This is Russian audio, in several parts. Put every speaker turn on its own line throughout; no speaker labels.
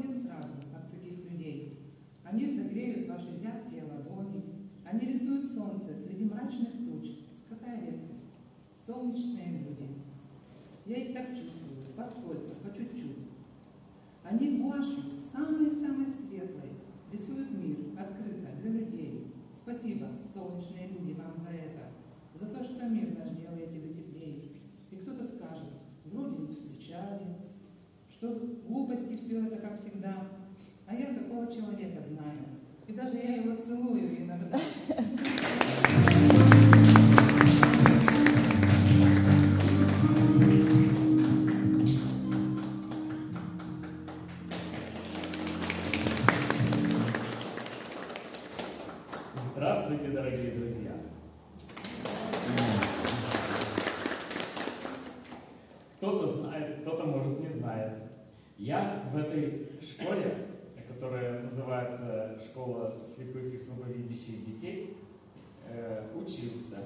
исходит сразу от таких людей. Они согреют ваши зябкие ладони, они рисуют солнце среди мрачных туч. Какая редкость. Солнечные люди. Я их так чувствую, поскольку, по чуть-чуть. Они гуашью, самой-самой светлой, рисуют мир открыто для людей. Спасибо, солнечные люди, вам за это. За то, что мир наш делаете вы теплее. И кто-то скажет, вроде не встречали, что глупости все это, как всегда. А я такого человека знаю. И даже я его целую иногда.
«Школа слепых и слабовидящих детей», э, учился.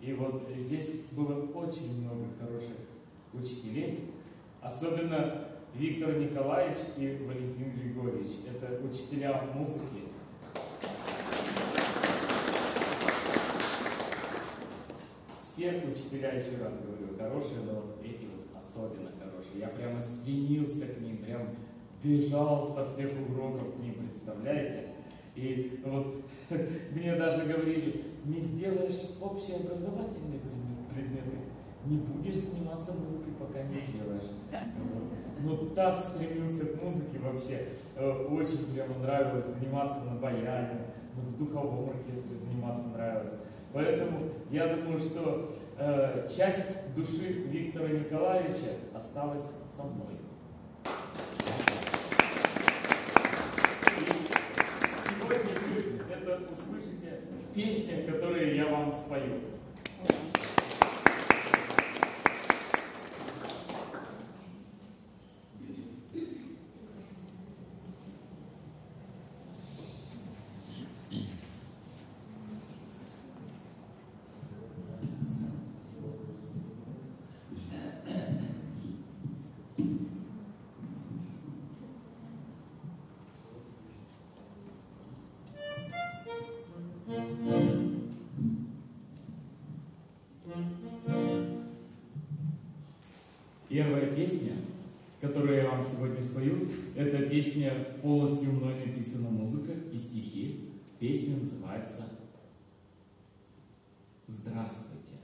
И вот здесь было очень много хороших учителей, особенно Виктор Николаевич и Валентин Григорьевич. Это учителя музыки. Все учителя, еще раз говорю, хорошие, но вот эти вот особенно хорошие. Я прямо стремился к ним, прям бежал со всех уроков к ним, представляете? И вот мне даже говорили, не сделаешь общеобразовательные предметы, не будешь заниматься музыкой, пока не сделаешь. Ну так стремился к музыке вообще. Э, очень прямо нравилось заниматься на баяне, в духовом оркестре заниматься нравилось. Поэтому я думаю, что э, часть души Виктора Николаевича осталась со мной. И сегодня вы это услышите в песнях, которые я вам спою. Первая песня, которую я вам сегодня спою, это песня полностью мной написана музыка и стихи. Песня называется «Здравствуйте».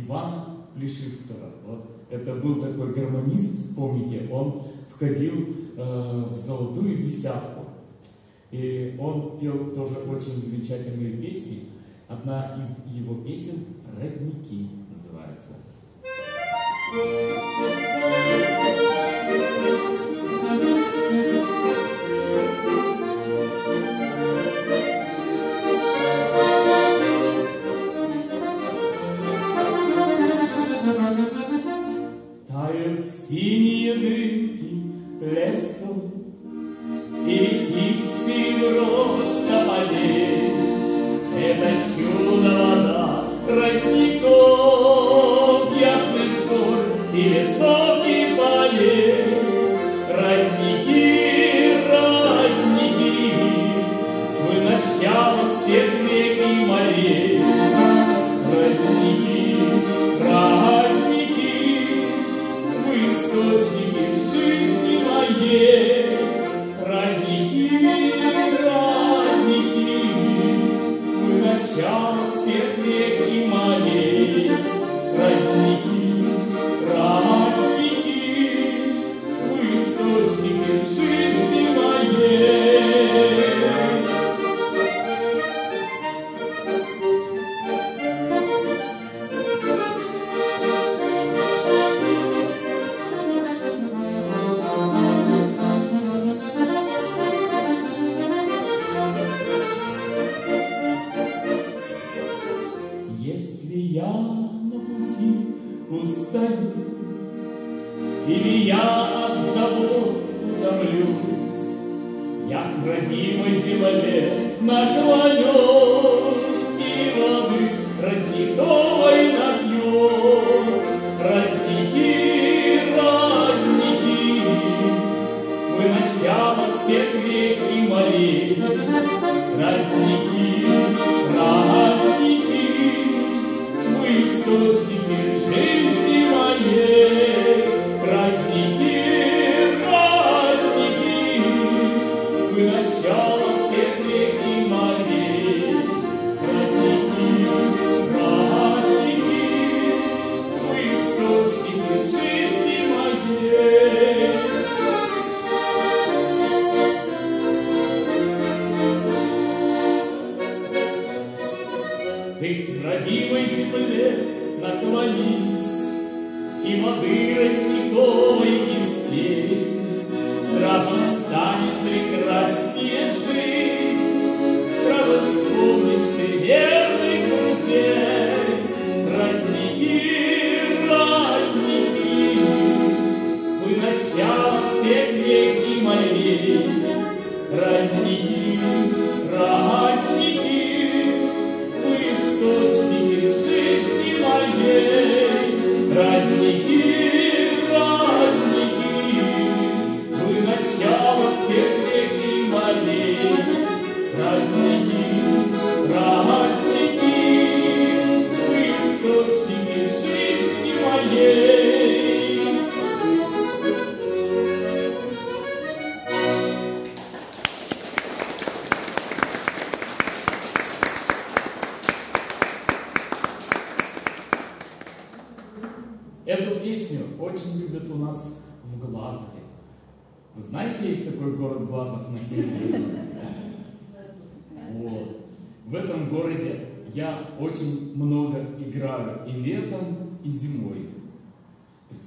Ивана Плешивцева. Вот это был такой гармонист, помните, он входил э, в золотую десятку. И он пел тоже очень замечательные песни. Одна из его песен «Родники» называется. Тают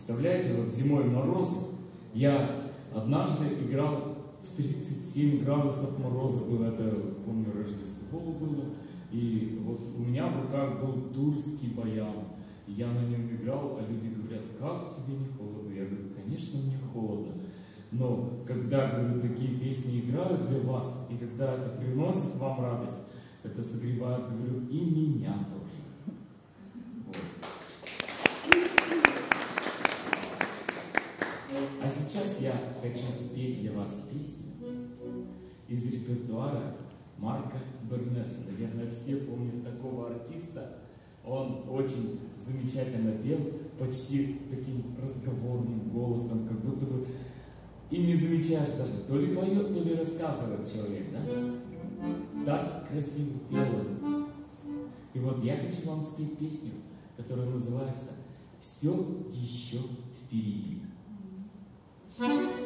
Представляете, вот зимой мороз, я однажды играл в 37 градусов мороза было, это, помню, Рождество было, и вот у меня в руках был тульский баян. Я на нем играл, а люди говорят, как тебе не холодно? Я говорю, конечно, мне холодно. Но когда, говорю, такие песни играют для вас, и когда это приносит вам радость, это согревает, говорю, и меня тоже. Вот. А сейчас я хочу спеть для вас песню из репертуара Марка Бернеса. Наверное, все помнят такого артиста. Он очень замечательно пел, почти таким разговорным голосом, как будто бы И не замечаешь даже, то ли поет, то ли рассказывает человек, да? Так красиво пел И вот я хочу вам спеть песню, которая называется «Все еще впереди». Как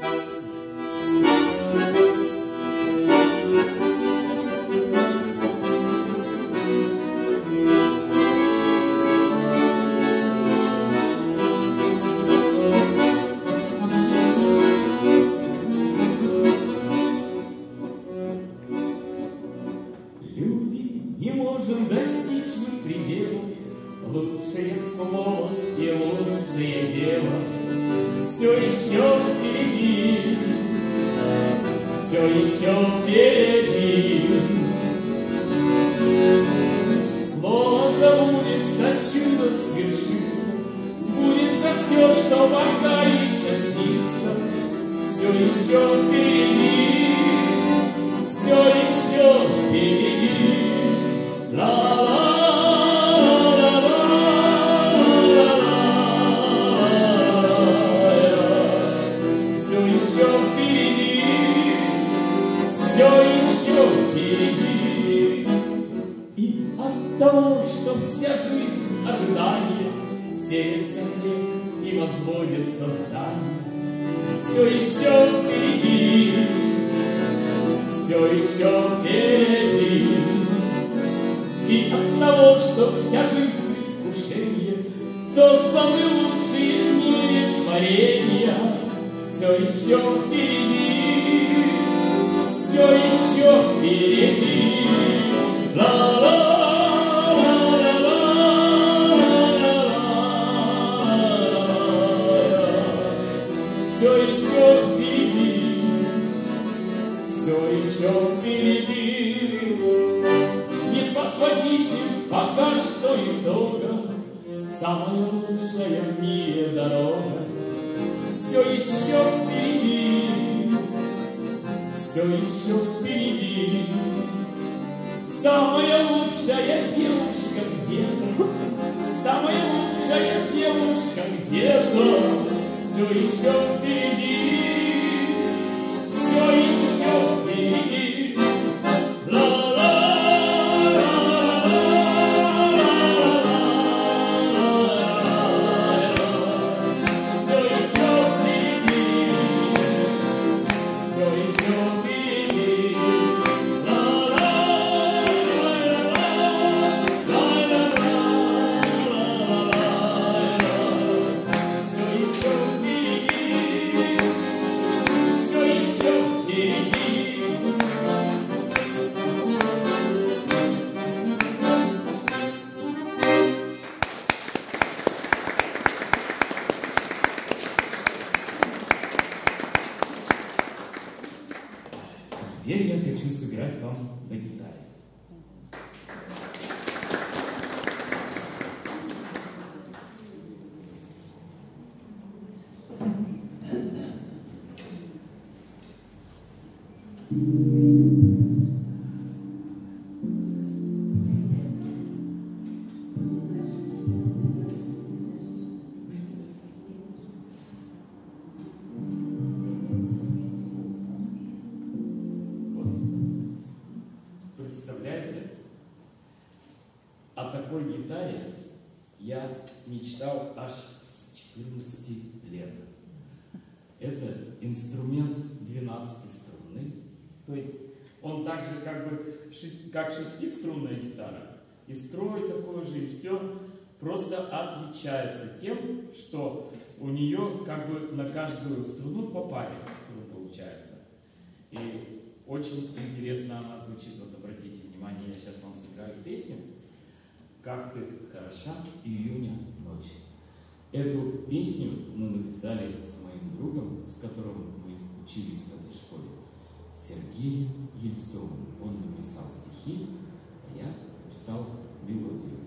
что у нее как бы на каждую струну по паре струн получается. И очень интересно она звучит. Вот обратите внимание, я сейчас вам сыграю песню «Как ты хороша, июня ночь». Эту песню мы написали с моим другом, с которым мы учились в этой школе, Сергеем Ельцовым. Он написал стихи, а я писал мелодию.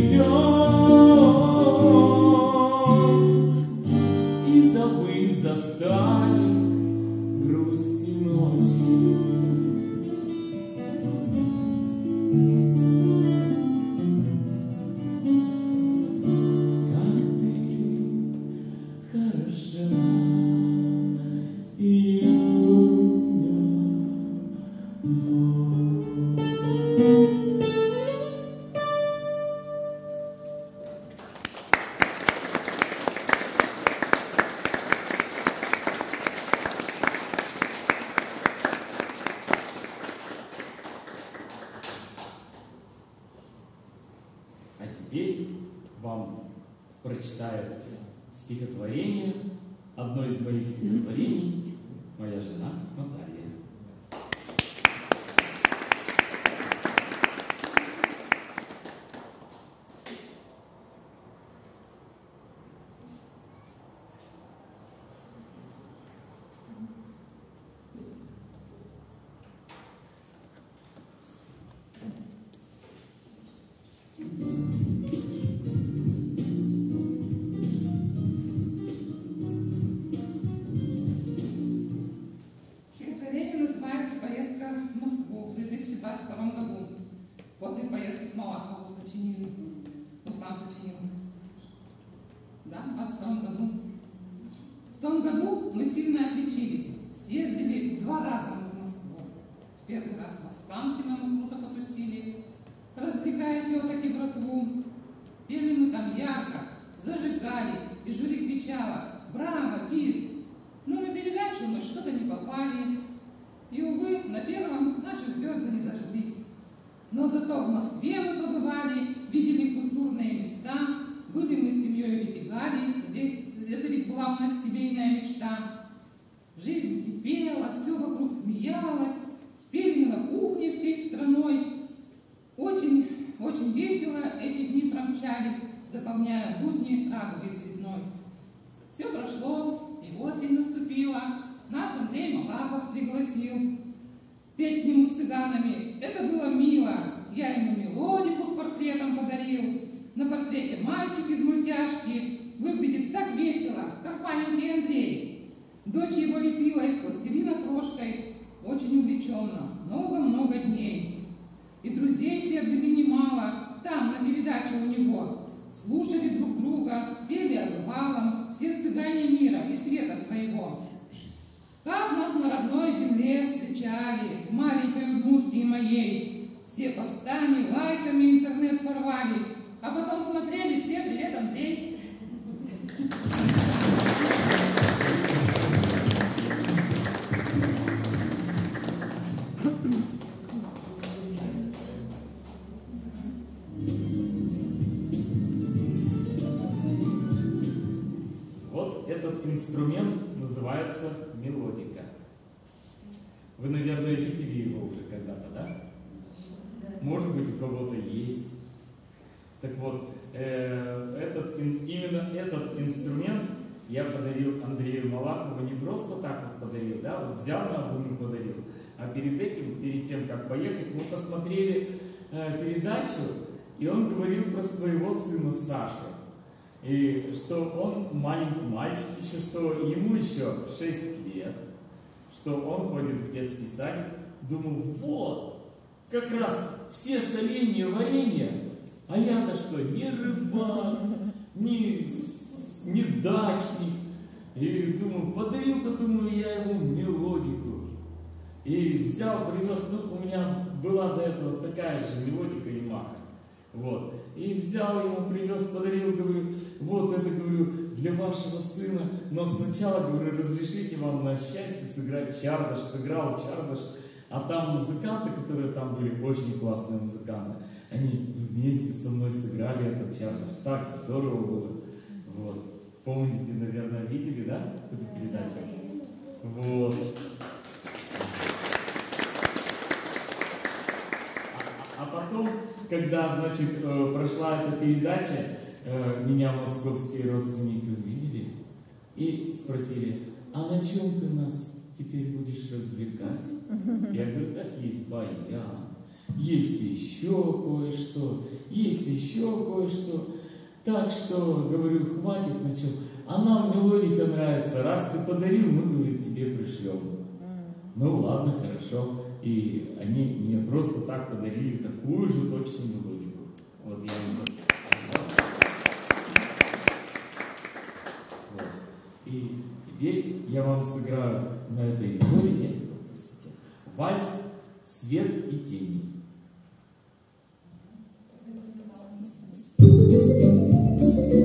Зато в как
поехать, мы посмотрели э, передачу, и он говорил про своего сына Сашу. И что он маленький мальчик еще, что ему еще 6 лет, что он ходит в детский садик. Думаю, вот, как раз все соленья, варенья, а я-то что, не рыбак, не, не дачник. И думаю, подарю-ка, думаю, я ему мелодику. И взял, привез, ну, у меня была до этого такая же мелодика Ямаха. Вот. И взял ему, привез, подарил, говорю, вот это, говорю, для вашего сына, но сначала, говорю, разрешите вам на счастье сыграть чардаш, сыграл чардаш, а там музыканты, которые там были, очень классные музыканты, они вместе со мной сыграли этот чардаш, так здорово было, вот. Помните, наверное, видели, да, эту передачу? Вот. А- потом, когда, значит, э, прошла эта передача, э, меня московские родственники увидели и спросили, а на чем ты нас теперь будешь развлекать? Я говорю, так есть баян, есть еще кое-что, есть еще кое-что. Так что, говорю, хватит на чем. А нам мелодика нравится. Раз ты подарил, мы, говорит, тебе пришлем. Ну ладно, хорошо. И они мне просто так подарили такую же точно мелодику. Вот я им. Вот. И теперь я вам сыграю на этой мелодике вальс «Свет и тени».
Thank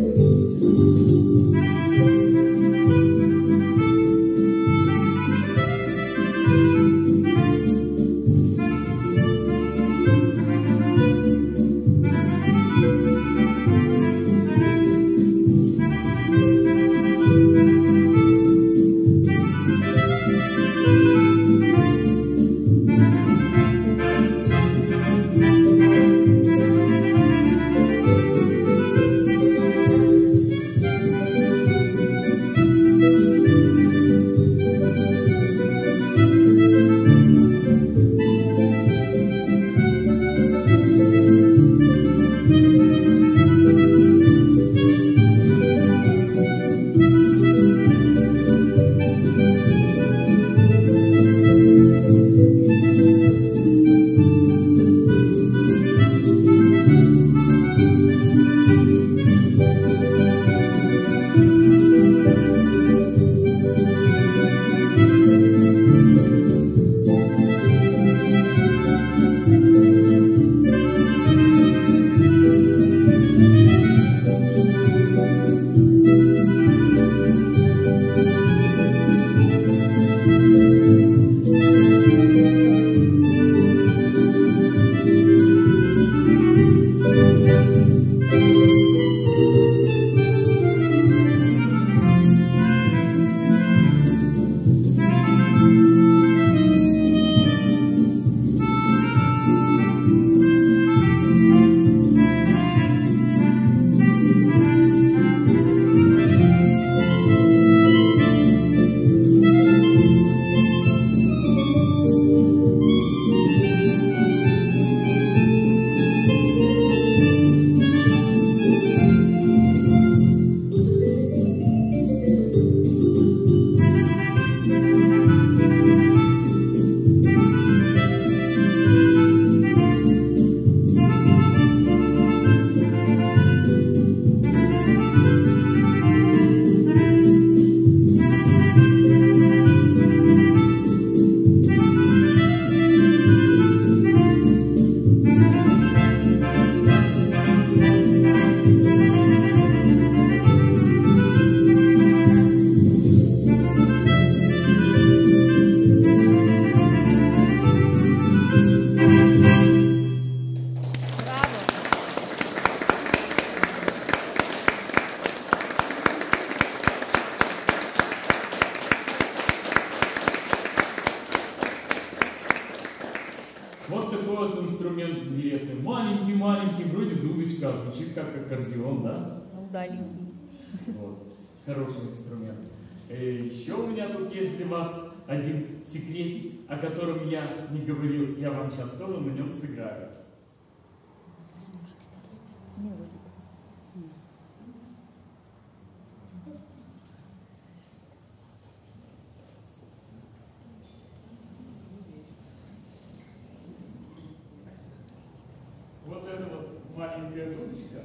дудочка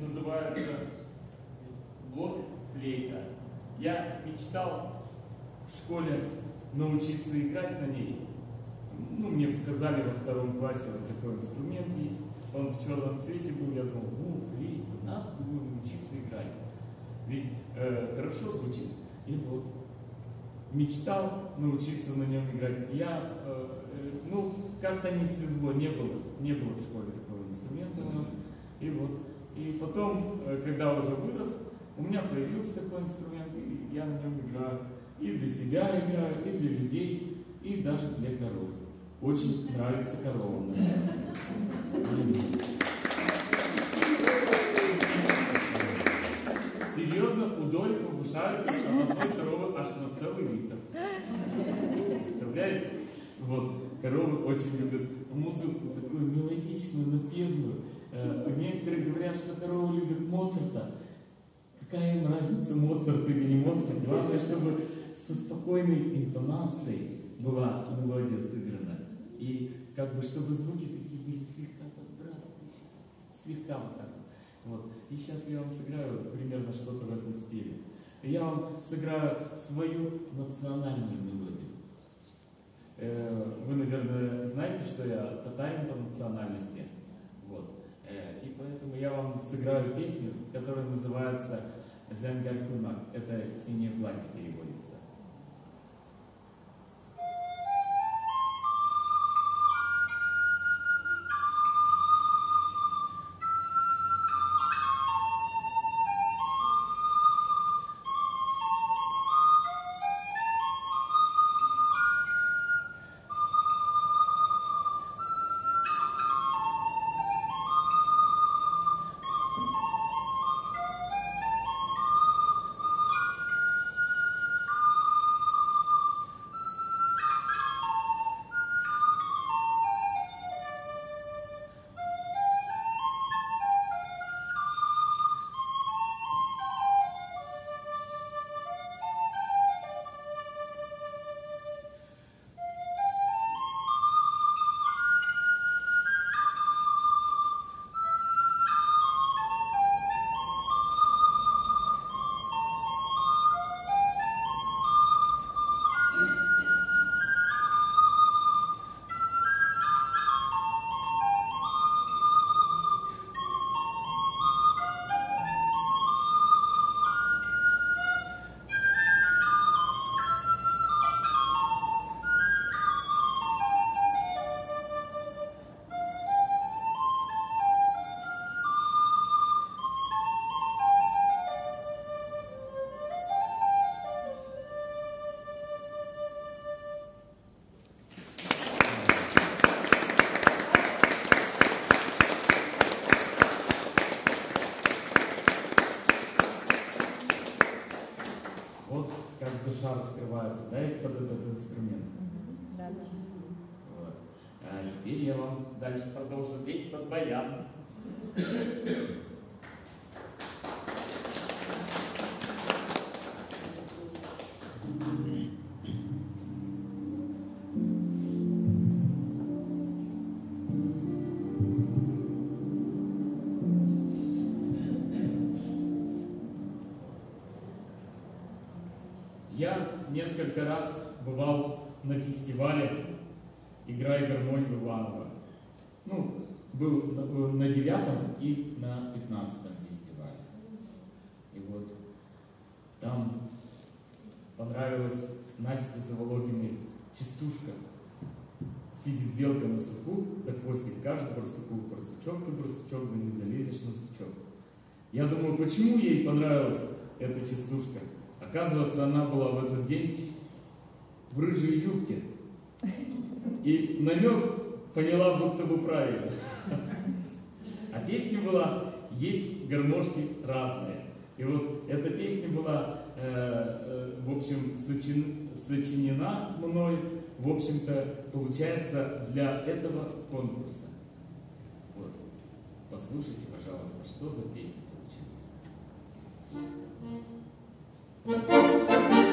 называется блок флейта. Я мечтал в школе научиться играть на ней. Ну, мне показали во втором классе вот такой инструмент есть. Он в черном цвете был, я думал, о, флейта, надо было научиться играть. Ведь э, хорошо звучит. И вот, мечтал научиться на нем играть. Я, э, э, ну, как-то не свезло, не было, не было в школе такого инструмента у нас. И вот, и потом, э, когда уже вырос, у меня появился такой инструмент, и я на нем играю. И для себя играю, и для людей, и даже для коров. Очень нравится коровам. Серьезно, удои повышаются от одной коровы аж на целый литр. Представляете? Вот, коровы очень любят музыку такую мелодичную, напевную. Э, Некоторые говорят, что коровы любят Моцарта. Какая им разница, Моцарт или не Моцарт? Главное, чтобы со спокойной интонацией была мелодия сыграна. И как бы, чтобы звуки такие были слегка подбрасывающие. Слегка вот так вот. Вот. И сейчас я вам сыграю примерно что-то в этом стиле. Я вам сыграю свою национальную мелодию. Э, Вы, наверное, знаете, что я татарин по национальности. Вот. Э, И поэтому я вам сыграю песню, которая называется «Зенгаль Кунак». Это «Синее платье» несколько раз бывал на фестивале «Играй гармонию Иванова». Ну, был на- на девятом и на пятнадцатом фестивале. И вот там понравилась Насте Завологиной частушка. Сидит белка на суку, да хвостик кажет барсуку. Барсучок ты, барсучок, да не залезешь на сучок. Я думаю, почему ей понравилась эта частушка? Оказывается, она была в этот день в рыжей юбке. И намек поняла будто бы правильно. А песня была «Есть гармошки разные». И вот эта песня была, э, э, в общем, сочин, сочинена мной, в общем-то, получается, для этого конкурса. Вот. Послушайте, пожалуйста, что за песня получилась.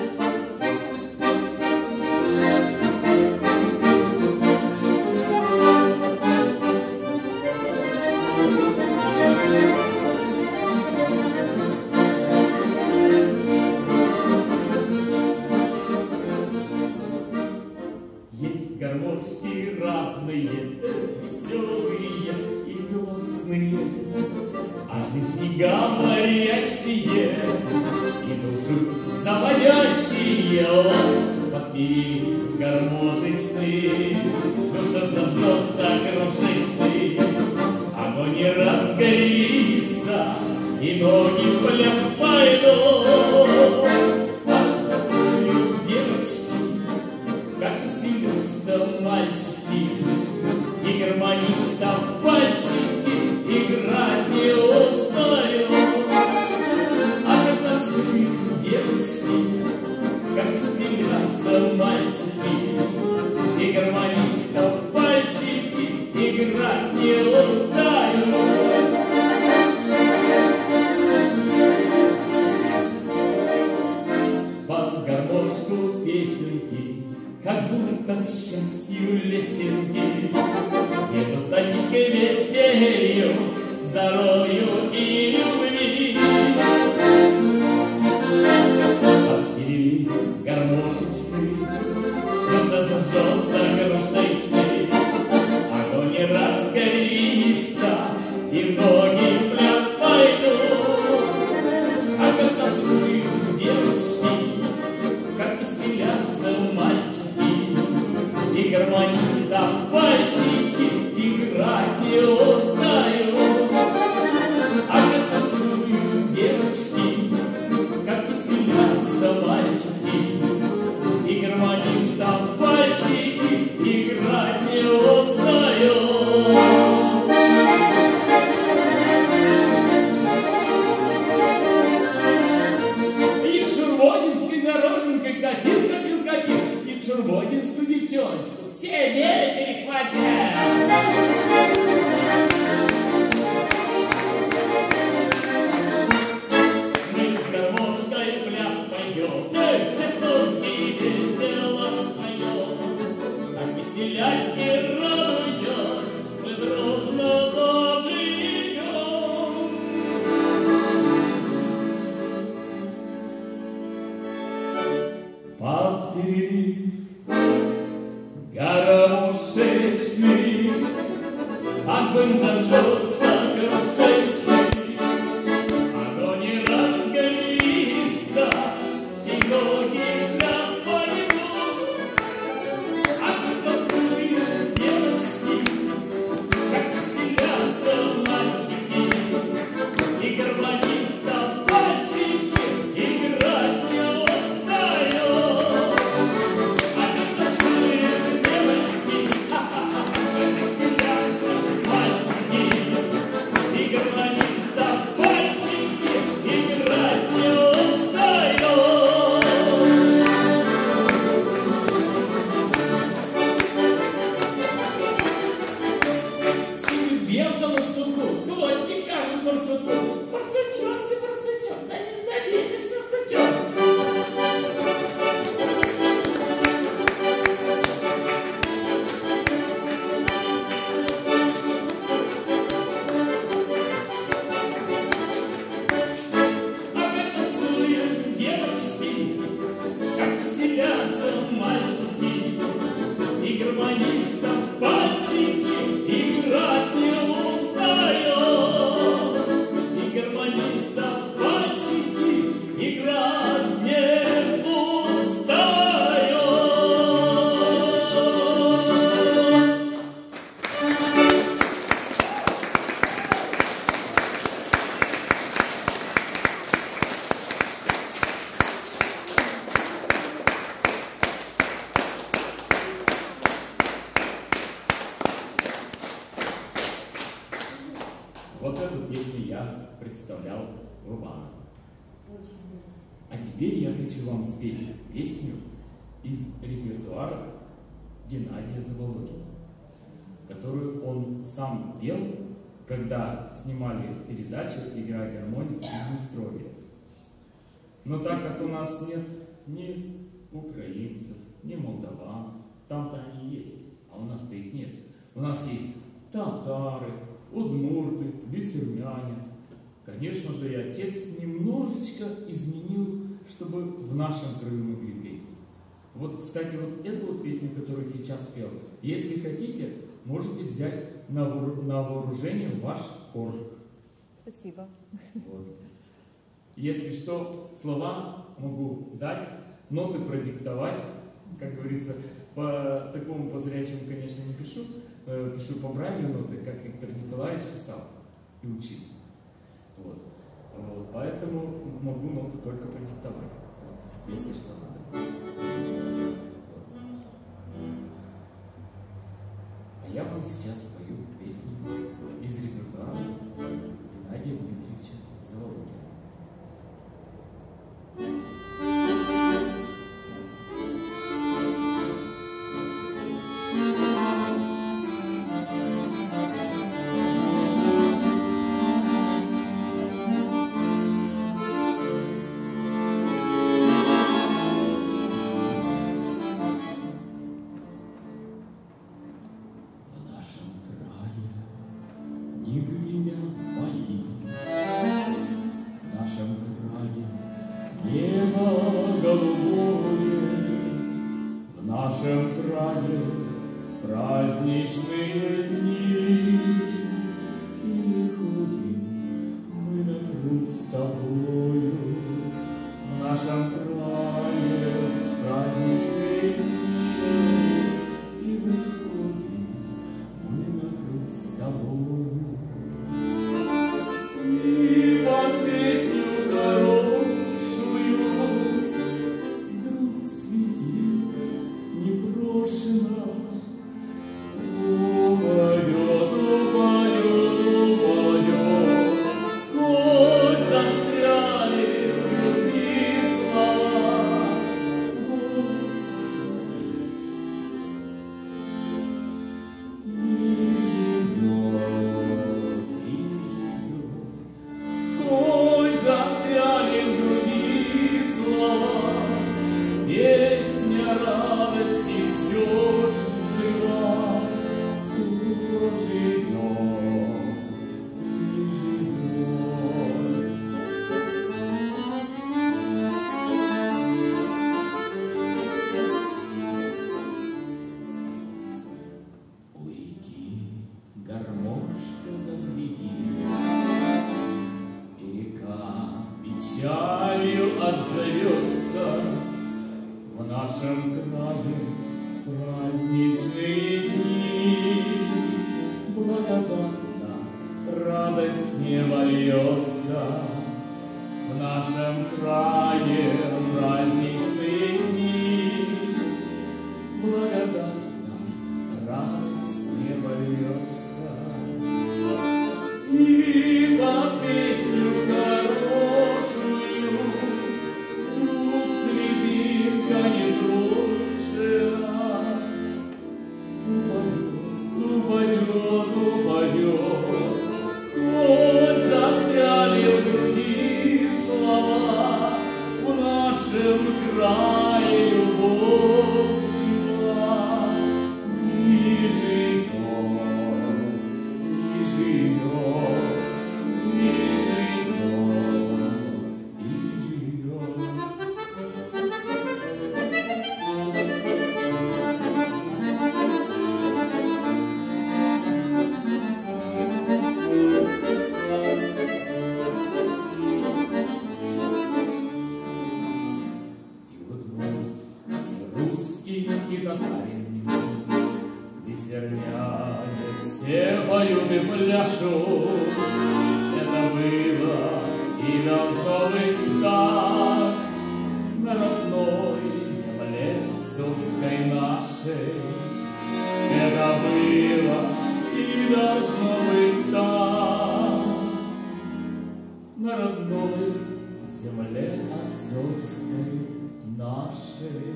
Хочу вам спеть песню из репертуара Геннадия Заволокина, которую он сам пел, когда снимали передачу «Игра гармонии» в Приднестровье. Но так как у нас нет ни украинцев, ни молдаван, там-то они есть, а у нас-то их нет. У нас есть татары, удмурты, бисермяне. Конечно же, я текст немножечко изменил, чтобы в нашем краю могли петь. Вот, кстати, вот эту вот песню, которую сейчас пел, если хотите, можете взять на, на вооружение ваш хор.
Спасибо.
Вот. Если что, слова могу дать, ноты продиктовать, как говорится, по такому по зрячему, конечно, не пишу, э, пишу по Брайлю ноты, как Виктор Николаевич писал и учил. Вот. Вот. Поэтому могу ноты только продиктовать, если что надо. Нашей.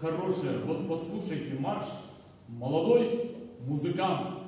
Хорошее. Вот послушайте марш «Молодой музыкант».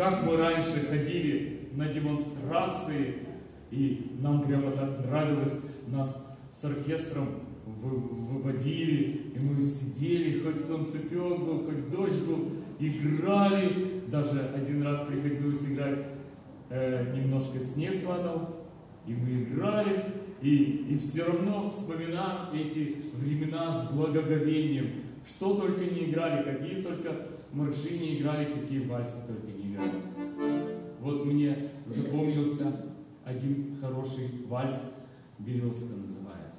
Как мы раньше ходили на демонстрации, и нам прямо так нравилось, нас с оркестром вы- выводили, и мы сидели, хоть солнцепек был, хоть дождь был, играли, даже один раз приходилось играть, э, немножко снег падал, и мы играли, и, и все равно вспоминаем эти времена с благоговением. Что только не играли, какие только марши не играли, какие вальсы только не играли. Вот мне запомнился один хороший вальс, «Березка» называется.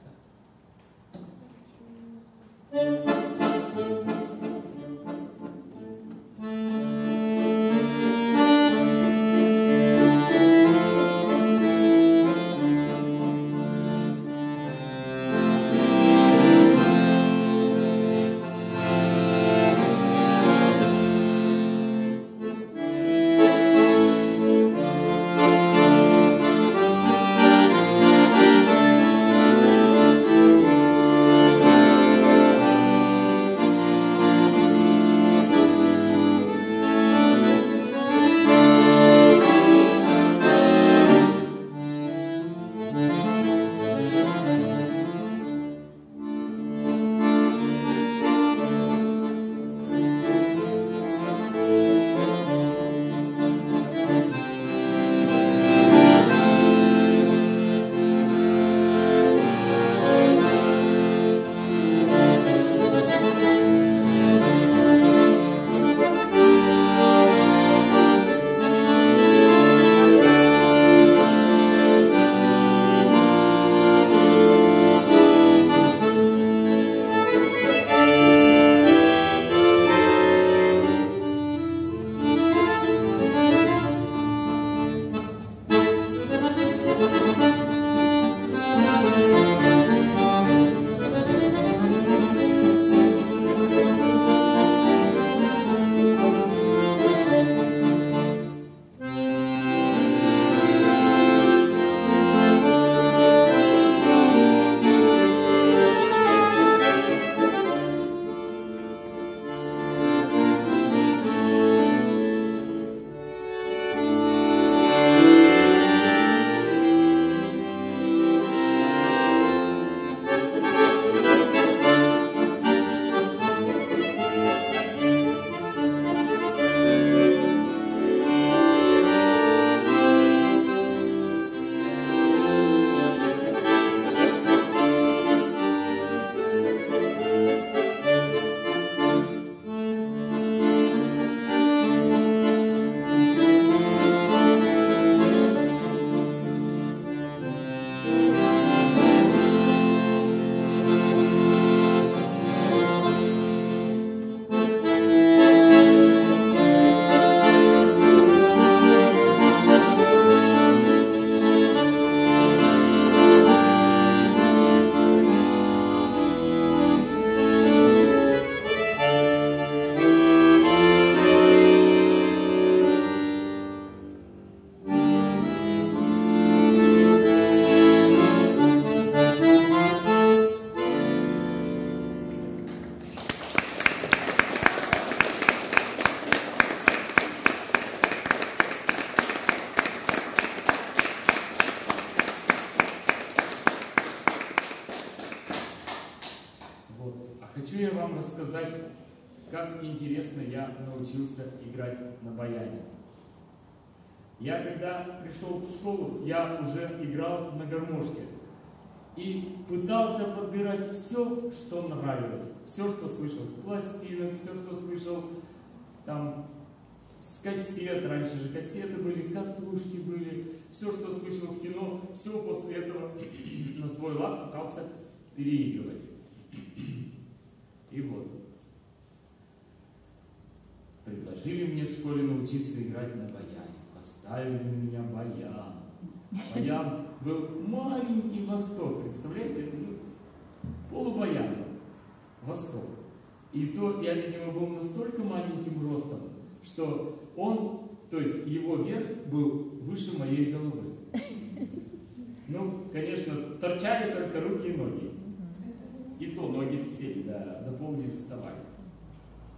Я научился играть на баяне. Я когда пришел в школу, я уже играл на гармошке. И пытался подбирать все, что нравилось. Все, что слышал с пластинок, все, что слышал там с кассет. Раньше же кассеты были, катушки были. Все, что слышал в кино, все после этого на свой лад пытался переигрывать. И вот. Предложили мне в школе научиться играть на баяне. Поставили на меня баян. Баян был маленький восток, представляете? Полубаян, восток. И то я, видимо, был настолько маленьким ростом, что он, то есть его верх был выше моей головы. Ну, конечно, торчали только руки и ноги. И то ноги висели, да, до пола доставали.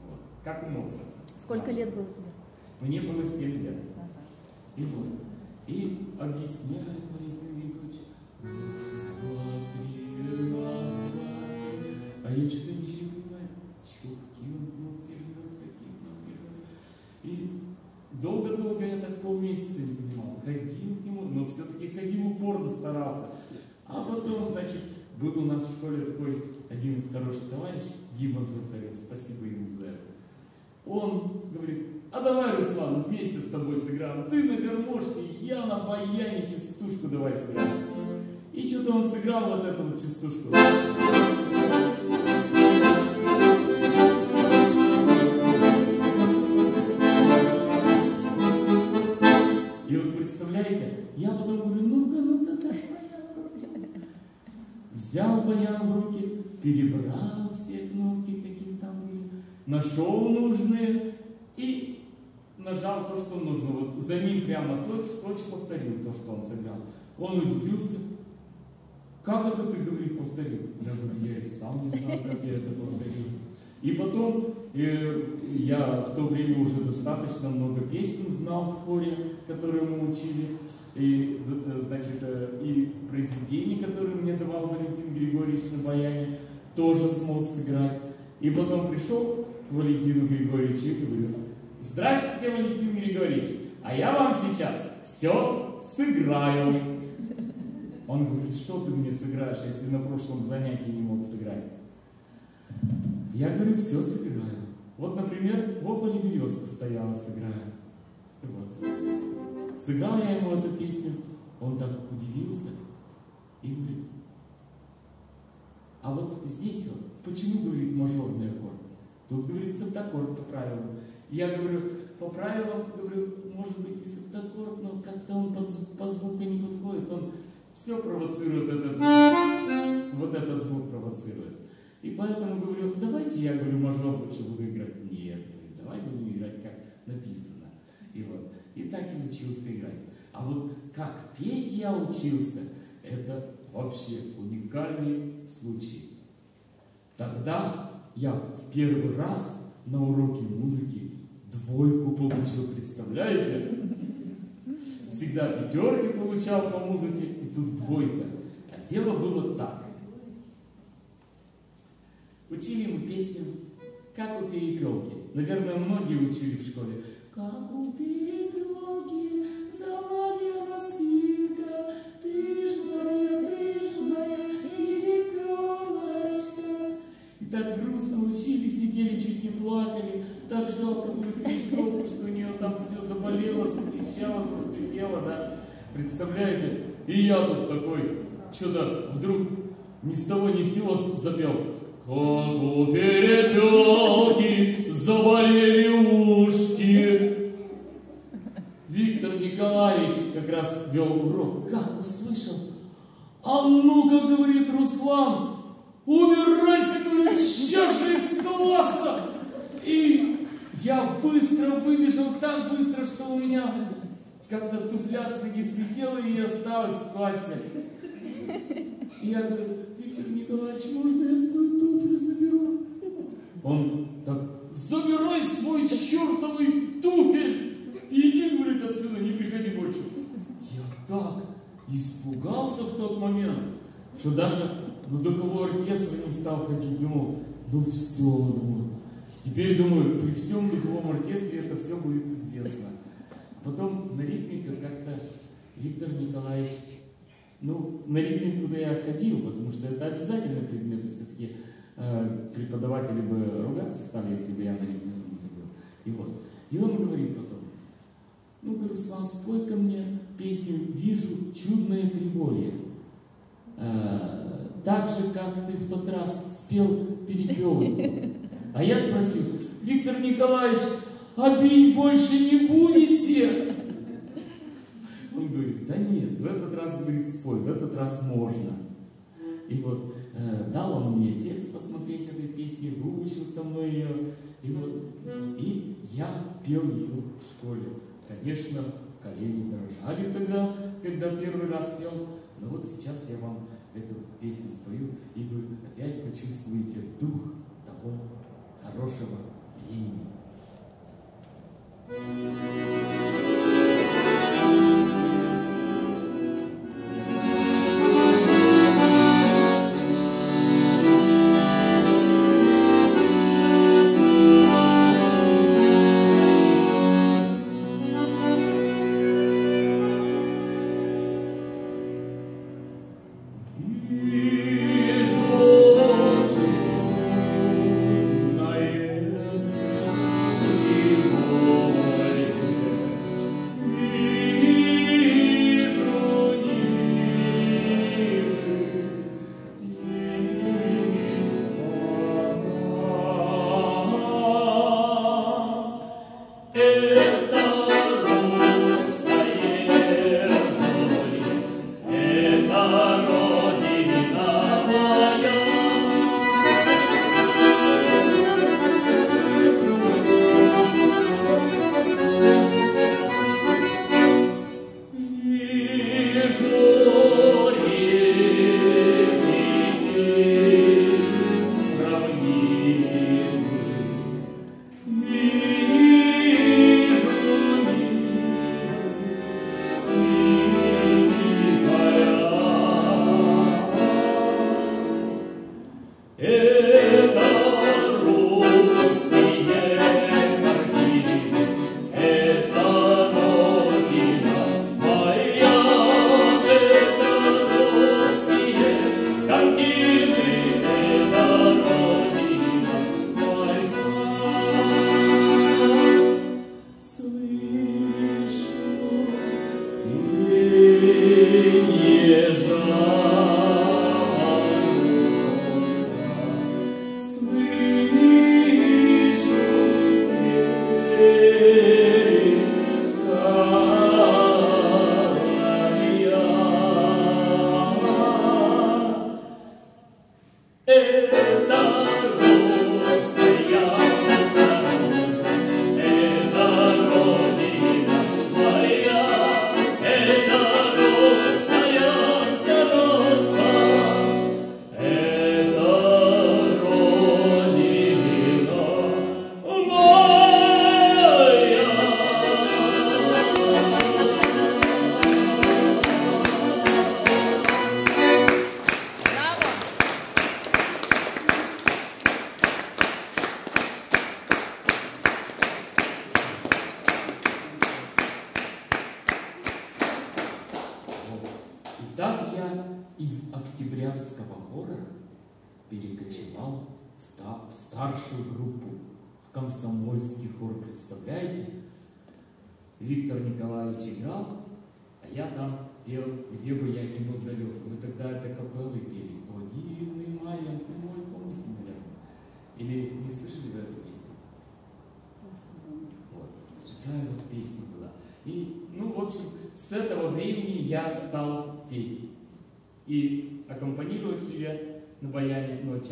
Вот. Как у Моцарта.
Сколько лет было тебе?
Мне было 7 лет.
Ага.
И вот. И объясняет Валентин Григорьевич. Раз, два, три, раз, два, три. А я что-то ничего не понимаю. Чего, какие он кнопки жмет, какие кнопки жмет. И долго-долго я так полмесяца не понимал. Ходил к нему, но все-таки ходил упорно, старался. А потом, значит, был у нас в школе такой один хороший товарищ, Дима Золотарев, спасибо ему за это. Он говорит, а давай, Руслан, вместе с тобой сыграем. Ты на гармошке, я на баяне частушку давай сыграем. И что-то он сыграл вот эту вот частушку. И вот представляете, я потом говорю, ну-ка, ну-ка, дай баян в руки. Взял баян в руки, перебрал все кнопки, нашел нужные и нажал то, что нужно. Вот за ним прямо точь в точь повторил то, что он сыграл. Он удивился. Как это ты, говорит, повторил? Я говорю, я и сам не знаю, как я это повторил. И потом э, я в то время уже достаточно много песен знал в хоре, которые мы учили. И, э, значит, э, и произведения, которые мне давал Валентин Григорьевич на баяне, тоже смог сыграть. И потом пришел к Валентину Григорьевичу и говорю, Здравствуйте, Валентин Григорьевич, а я вам сейчас все сыграю. Он говорит, что ты мне сыграешь, если на прошлом занятии не мог сыграть? Я говорю, все сыграю. Вот, например, в ополе березка стояла, сыграю. Вот. Сыграл я ему эту песню, он так удивился и говорит, а вот здесь вот, почему, говорит, мажорный аккорд? Тут, говорит, септаккорд по правилам. Я говорю, по правилам, говорю, может быть и септаккорд, но как-то он по, по звуку не подходит, он все провоцирует этот, вот этот звук провоцирует. И поэтому говорю, давайте я говорю, мажор лучше буду играть. Нет, давай будем играть как написано. И вот, и так и учился играть. А вот как петь я учился, это вообще уникальный случай. Тогда я в первый раз на уроке музыки двойку получил, представляете? Всегда пятерки получал по музыке, и тут двойка. А дело было так. Учили мы песню «Как у перепелки». Наверное, многие учили в школе. Как у перепелки завалила спинка, так грустно учили, сидели, чуть не плакали. Так жалко было перепелку, что у нее там все заболело, затрещало, заскрипело, да? Представляете? И я тут такой, что-то вдруг ни с того ни с сего запел. Как у перепелки заболели ушки. Виктор Николаевич как раз вел урок. Как услышал? А ну-ка, говорит Руслан, убирайся, класса. И я быстро выбежал, так быстро, что у меня как-то туфля с ноги слетела и осталась в классе. И я говорю, Виктор Николаевич, можно я свою туфлю заберу? Он так, забирай свой чертовый туфель! И иди, говорит, отсюда, не приходи больше. Я так испугался в тот момент, что даже на духовой оркестр не стал ходить. Думал, ну все, думаю, Теперь думаю, при всем духовом оркестре это все будет известно. Потом на ритмика как-то Виктор Николаевич, ну, на ритмику-то я ходил, потому что это обязательный предмет, и все-таки э, преподаватели бы ругаться стали, если бы я на ритмику не ходил. И вот. И он говорит потом, ну, говорю, Слав, спой ко мне песню «Вижу чудное приволье». Э, так же, как ты в тот раз спел перепелку. А я спросил, Виктор Николаевич, а бить больше не будете? Он говорит, да нет, в этот раз, говорит, спой, в этот раз можно. И вот э, дал он мне текст посмотреть этой песни, выучил со мной ее, и вот, и я пел ее в школе. Конечно, колени дрожали тогда, когда первый раз пел, но вот сейчас я вам эту песню спою, и вы опять почувствуете дух того хорошего времени. Senhor.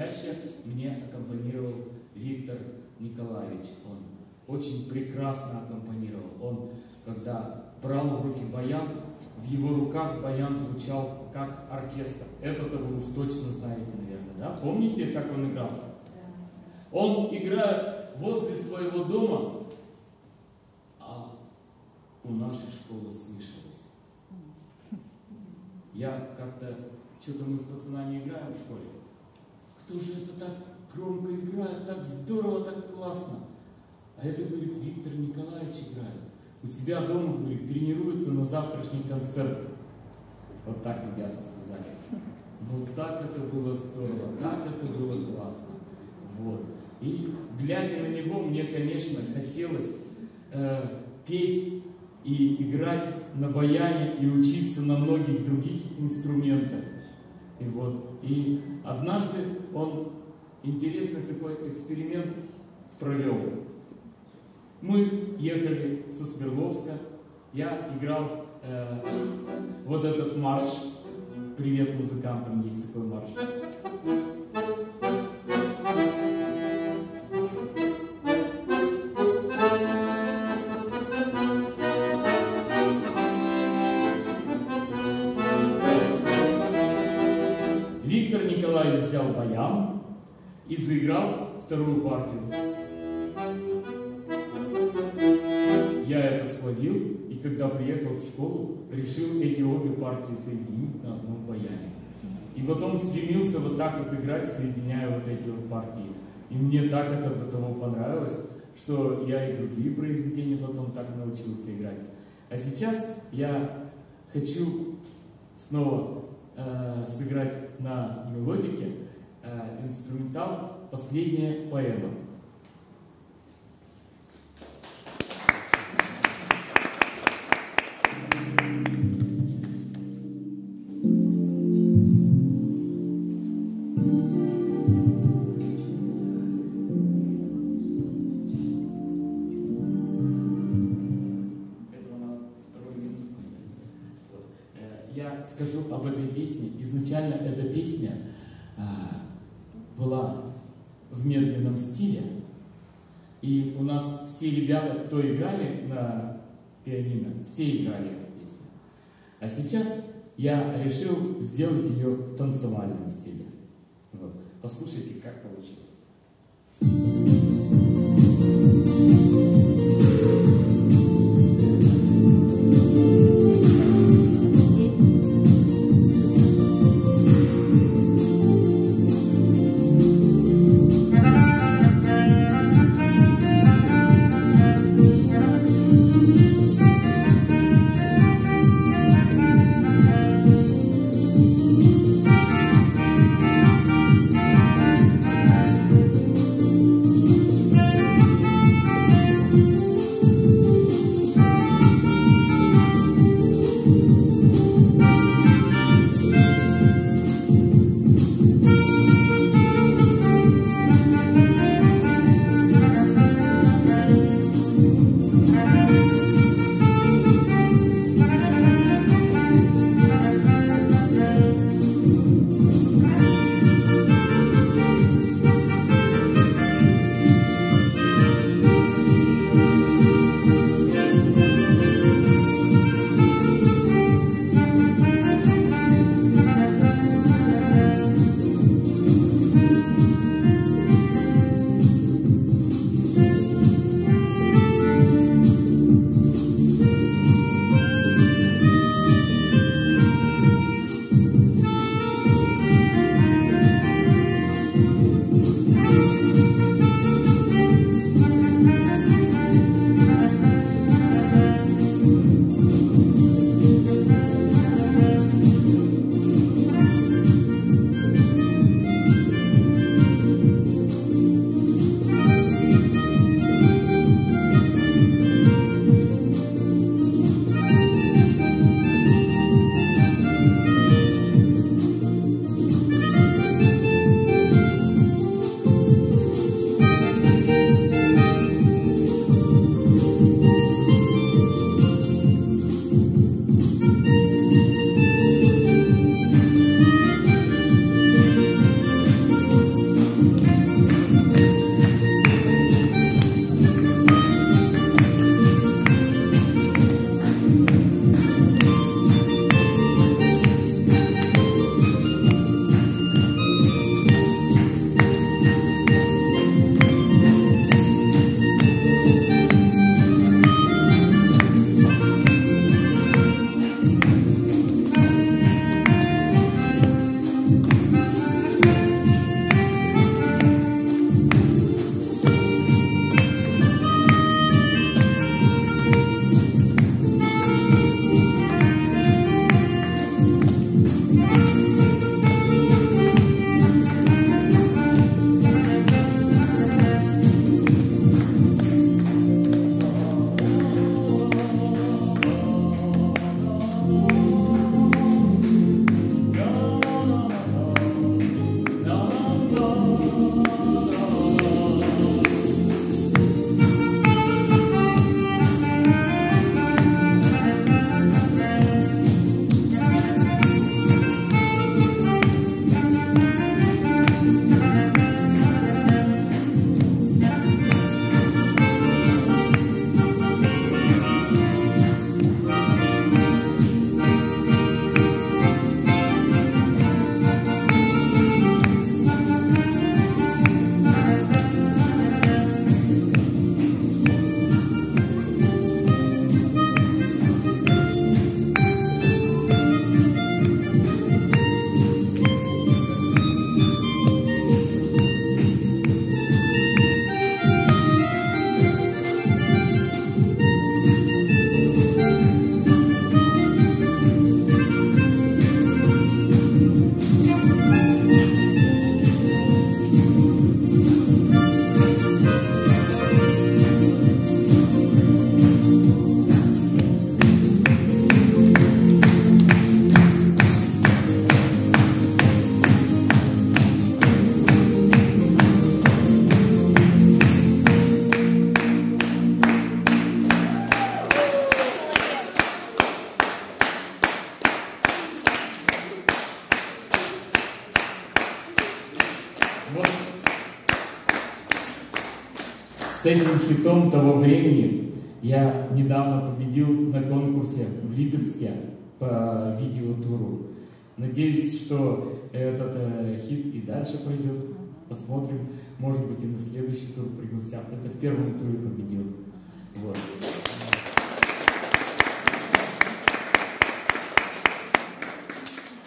Чаще мне аккомпанировал Виктор Николаевич. Он очень прекрасно аккомпанировал. Он, когда брал в руки баян, в его руках баян звучал как оркестр. Это-то вы уж точно знаете, наверное, да? Помните, как он играл? Он, играя возле своего дома, у нашей школы слышалось. Я как-то, что-то мы с пацанами играем в школе, кто же это так громко играют, так здорово, так классно. А это, говорит, Виктор Николаевич играет. У себя дома, говорит, тренируется на завтрашний концерт. Вот так ребята сказали. Ну так это было здорово, так это было классно. Вот. И глядя на него, мне, конечно, хотелось э, петь и играть на баяне и учиться на многих других инструментах. И вот. И однажды он интересный такой эксперимент провел. Мы ехали со Свердловска, я играл э, вот этот марш. Привет музыкантам, есть такой марш. И заиграл вторую партию. Я это словил, и когда приехал в школу, решил эти обе партии соединить на одном баяне. И потом стремился вот так вот играть, соединяя вот эти вот партии. И мне так это до того понравилось, что я и другие произведения потом так научился играть. А сейчас я хочу снова э, сыграть на мелодике э, инструментал «Последняя поэма». Э, Я скажу об этой песне. Изначально эта песня а, была в медленном стиле. И у нас все ребята, кто играли на пианино, все играли эту песню. А сейчас я решил сделать ее в танцевальном стиле. Вот. Послушайте, как получилось. Хитом того времени я недавно победил на конкурсе в Липецке по видеотуру. Надеюсь, что этот э, хит и дальше пойдет. Посмотрим, может быть, и на следующий тур пригласят. Это в первом туре победил. Вот.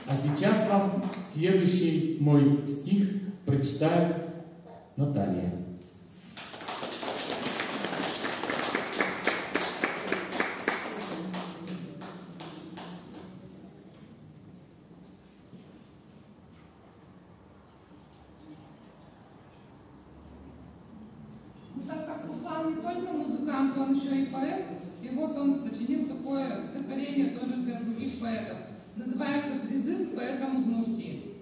А сейчас вам следующий мой стих прочитает Наталья.
Ну, так как Руслан не только музыкант, он еще и поэт, и вот он сочинил такое стихотворение тоже других поэтов. Называется «Призыв к поэтам Удмуртии».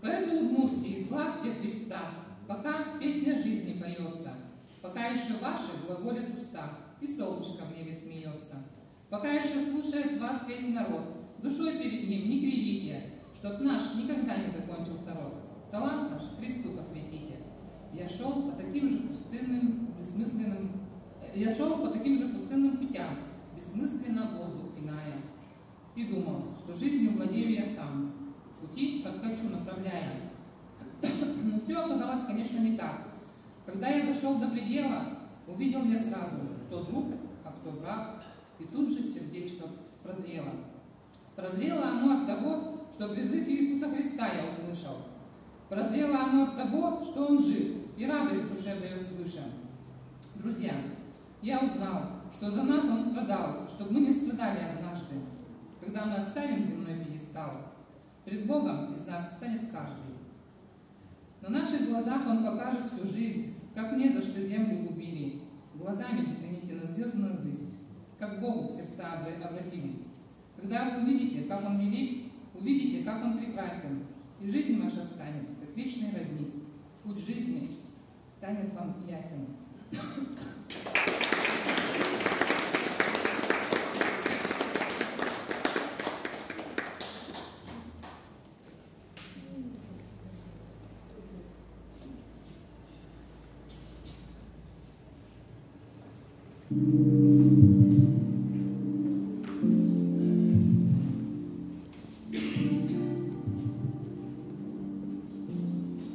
Поэты Удмуртии, славьте Христа, пока песня жизни поется, пока еще ваши глаголят уста, и солнышко в небе смеется. Пока еще слушает вас весь народ, душой перед ним не кривите, чтоб наш никогда не закончился род. Талант наш Христу посвятите. Я шел по таким же пустынным, бессмысленным... Я шел по таким же пустынным путям, бессмысленно пиная. И думал, что жизнью владею я сам, пути, как хочу, направляя. Но все оказалось, конечно, не так. Когда я дошел до предела, увидел я сразу, кто друг, а кто враг, и тут же сердечко прозрело. Прозрело оно от того, что призыв Иисуса Христа я услышал. Прозрело оно от того, что Он жив и радость в душе дает свыше. Друзья, я узнал, что за нас Он страдал, чтобы мы не страдали однажды, когда мы оставим земной пьедестал. Пред Богом из нас встанет каждый. На наших глазах Он покажет всю жизнь, как не за что землю губили. Глазами взгляните на звездную высть, как Богу сердца обра- обратились. Когда вы увидите, как Он велик, увидите, как Он прекрасен, и жизнь ваша станет, как вечный родник. Путь жизни станет вам ясен.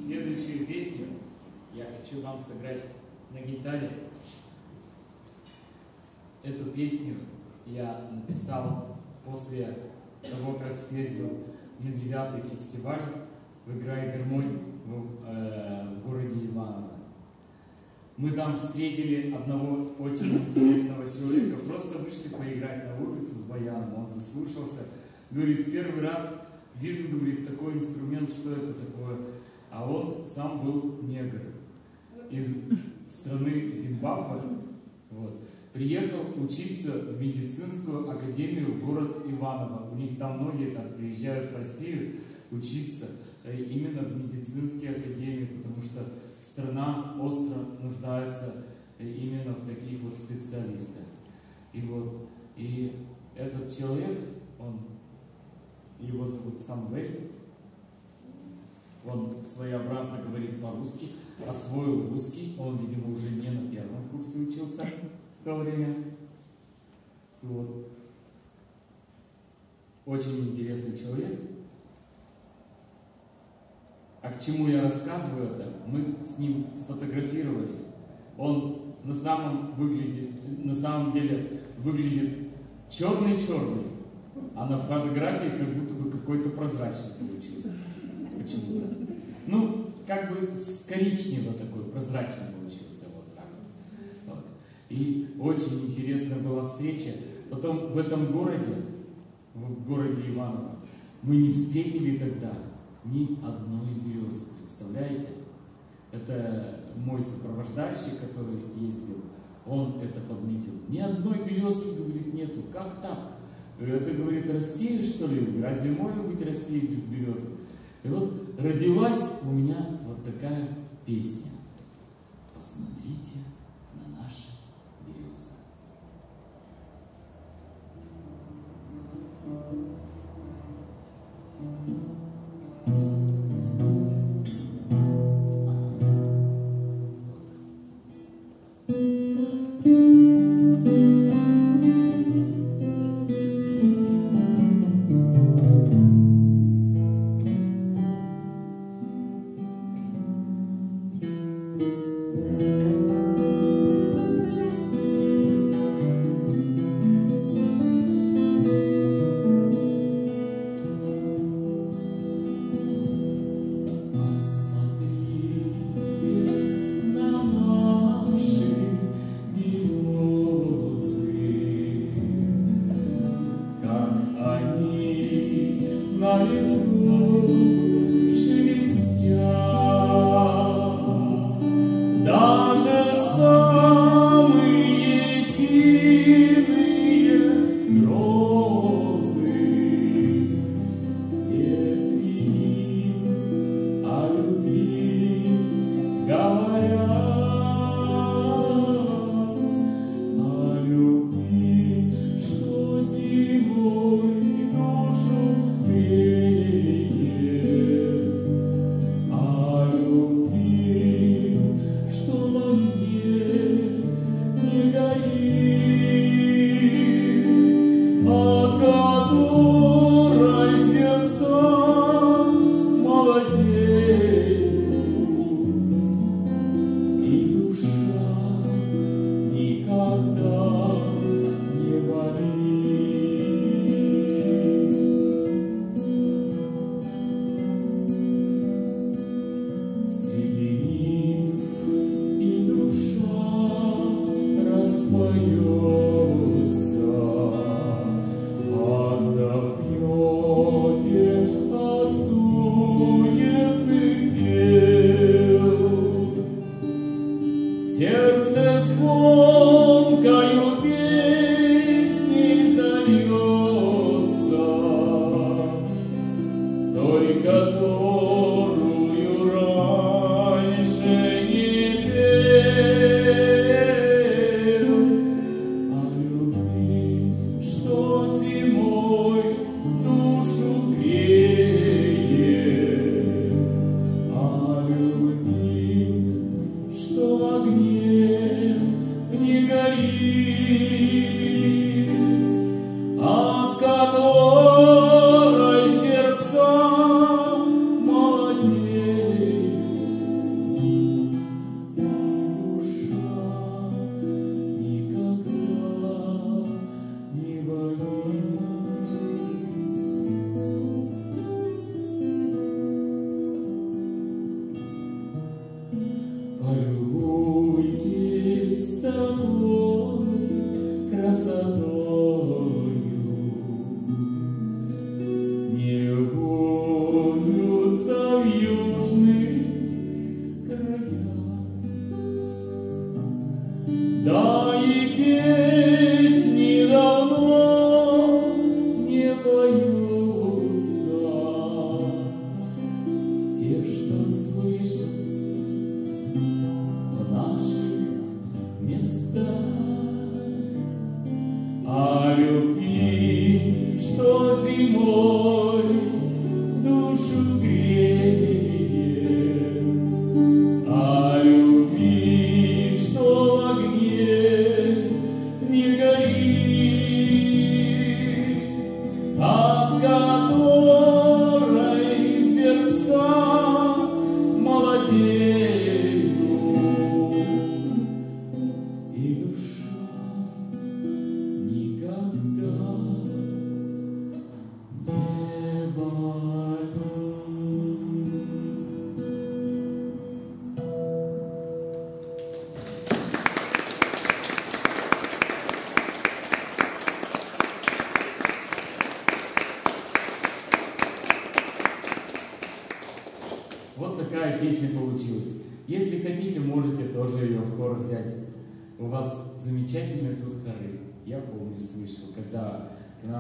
Следующую песню я хочу вам сыграть на гитаре. Эту песню я написал после того, как съездил на девятый фестиваль в «Игра и гармонь» в, э. Мы там встретили одного очень интересного человека, просто вышли поиграть на улицу с баяном, он заслушался, говорит, первый раз вижу, говорит, такой инструмент, что это такое? А он сам был негр из страны Зимбабве. Вот. Приехал учиться в медицинскую академию в город Иваново. У них там многие там приезжают в Россию учиться э, именно в медицинские академии, потому что страна остро нуждается именно в таких вот специалистах. И вот, и этот человек, он, его зовут Самвель, он своеобразно говорит по-русски, освоил русский, он, видимо, уже не на первом курсе учился в то время. Вот. Очень интересный человек. А к чему я рассказываю это? Мы с ним сфотографировались. Он на самом, выглядит, на самом деле выглядит черный-черный, а на фотографии как будто бы какой-то прозрачный получился. Почему-то. Ну, как бы с коричнево такой, прозрачный получился. Вот так вот. Вот. И очень интересная была встреча. Потом в этом городе, в городе Иваново, мы не встретили тогда ни одной березы. Представляете? Это мой сопровождающий, который ездил, он это подметил. Ни одной березки, говорит, нету. Как так? Это, говорит, Россия, что ли? Разве может быть Россия без березы? И вот родилась у меня вот такая песня. Посмотрите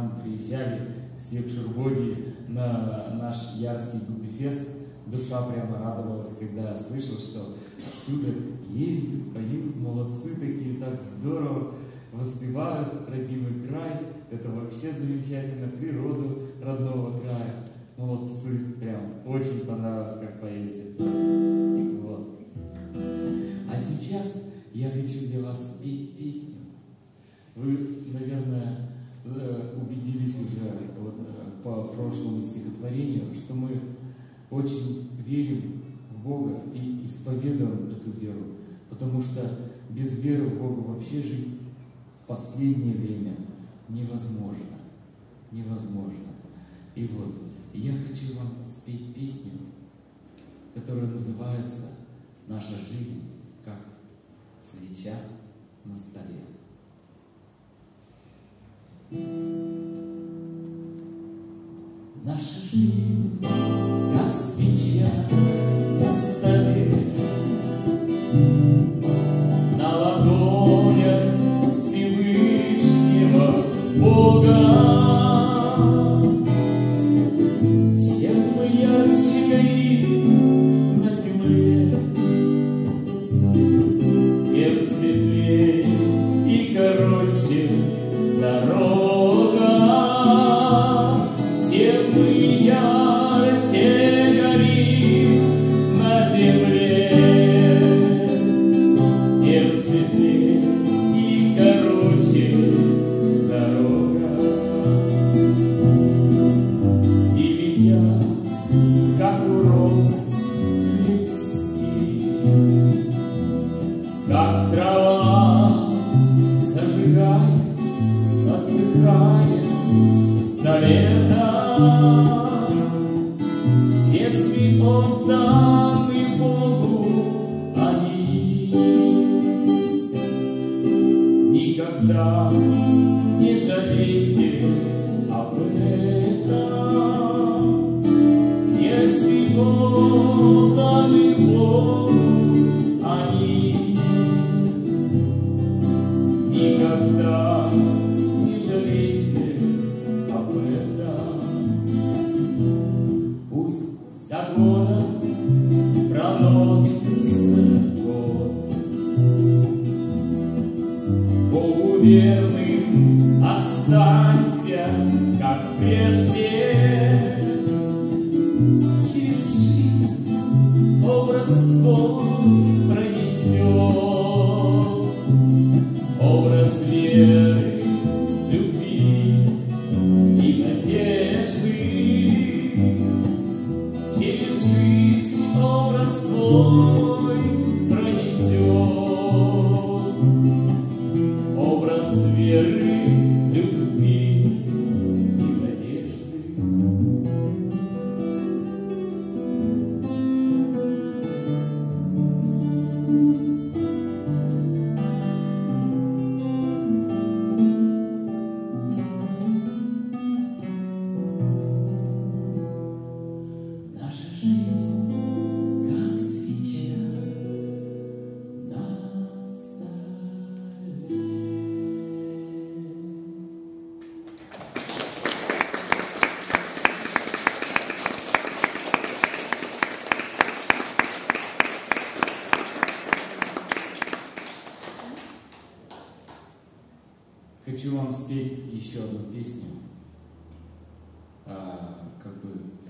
нам приезжали с Екшурбоди на наш Ярский Губифест, душа прямо радовалась, когда слышал, что отсюда ездят, поют, молодцы такие, так здорово, воспевают родимый край. Это вообще замечательно, природу родного края. Молодцы, прям, очень понравилось, как поете. Вот. А сейчас я хочу для вас спеть песню. Вы, наверное, убедились уже вот, э, по прошлому стихотворению, что мы очень верим в Бога и исповедуем эту веру, потому что без веры в Бога вообще жить в последнее время невозможно. Невозможно. И вот, я хочу вам спеть песню, которая называется «Наша жизнь как свеча на столе». Наша жизнь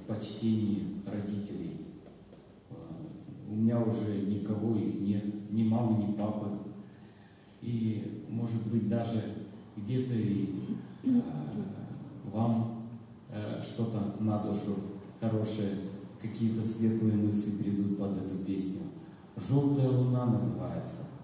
почтении родителей. А, у меня уже никого их нет, ни мамы, ни папы. И, может быть, даже где-то и э, вам э, что-то на душу хорошее, какие-то светлые мысли придут под эту песню. «Желтая луна» называется –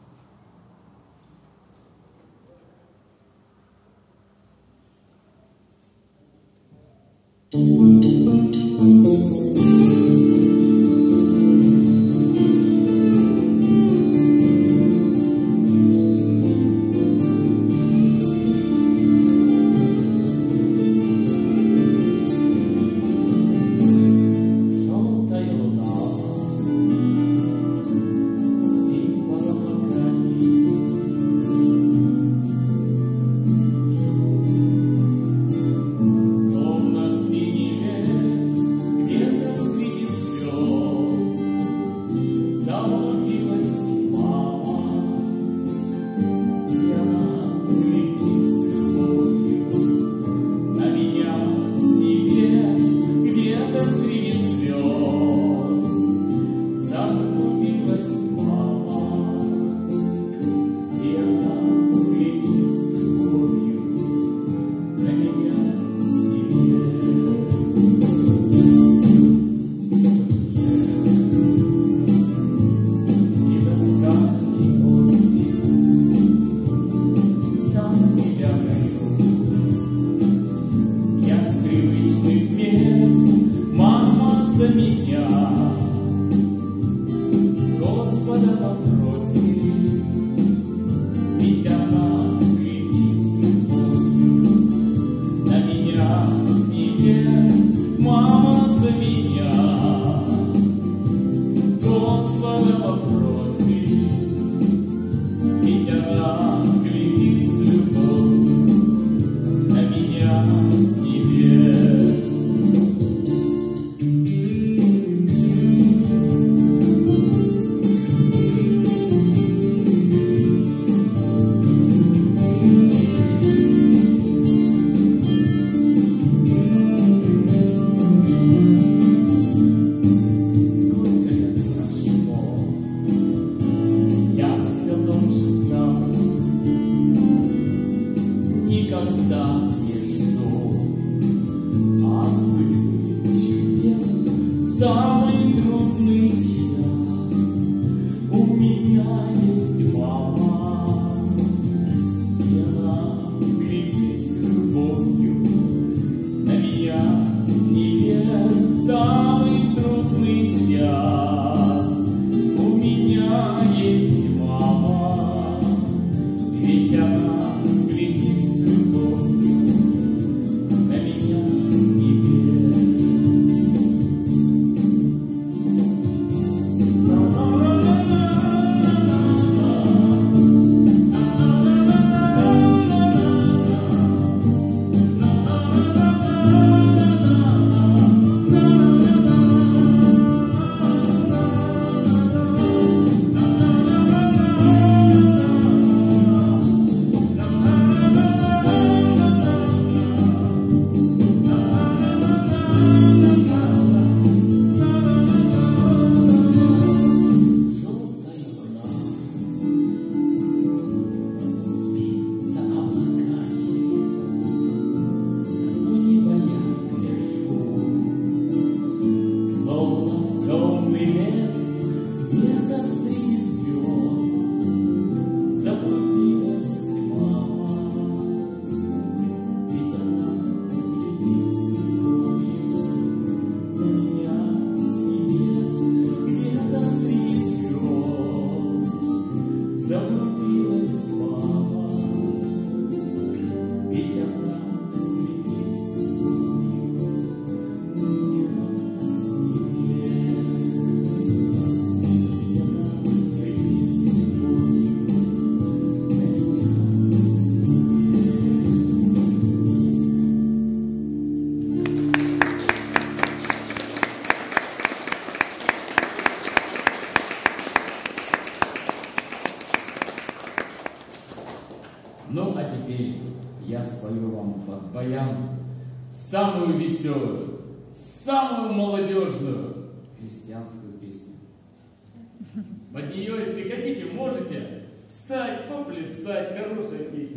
Поплясать. Хорошая песня.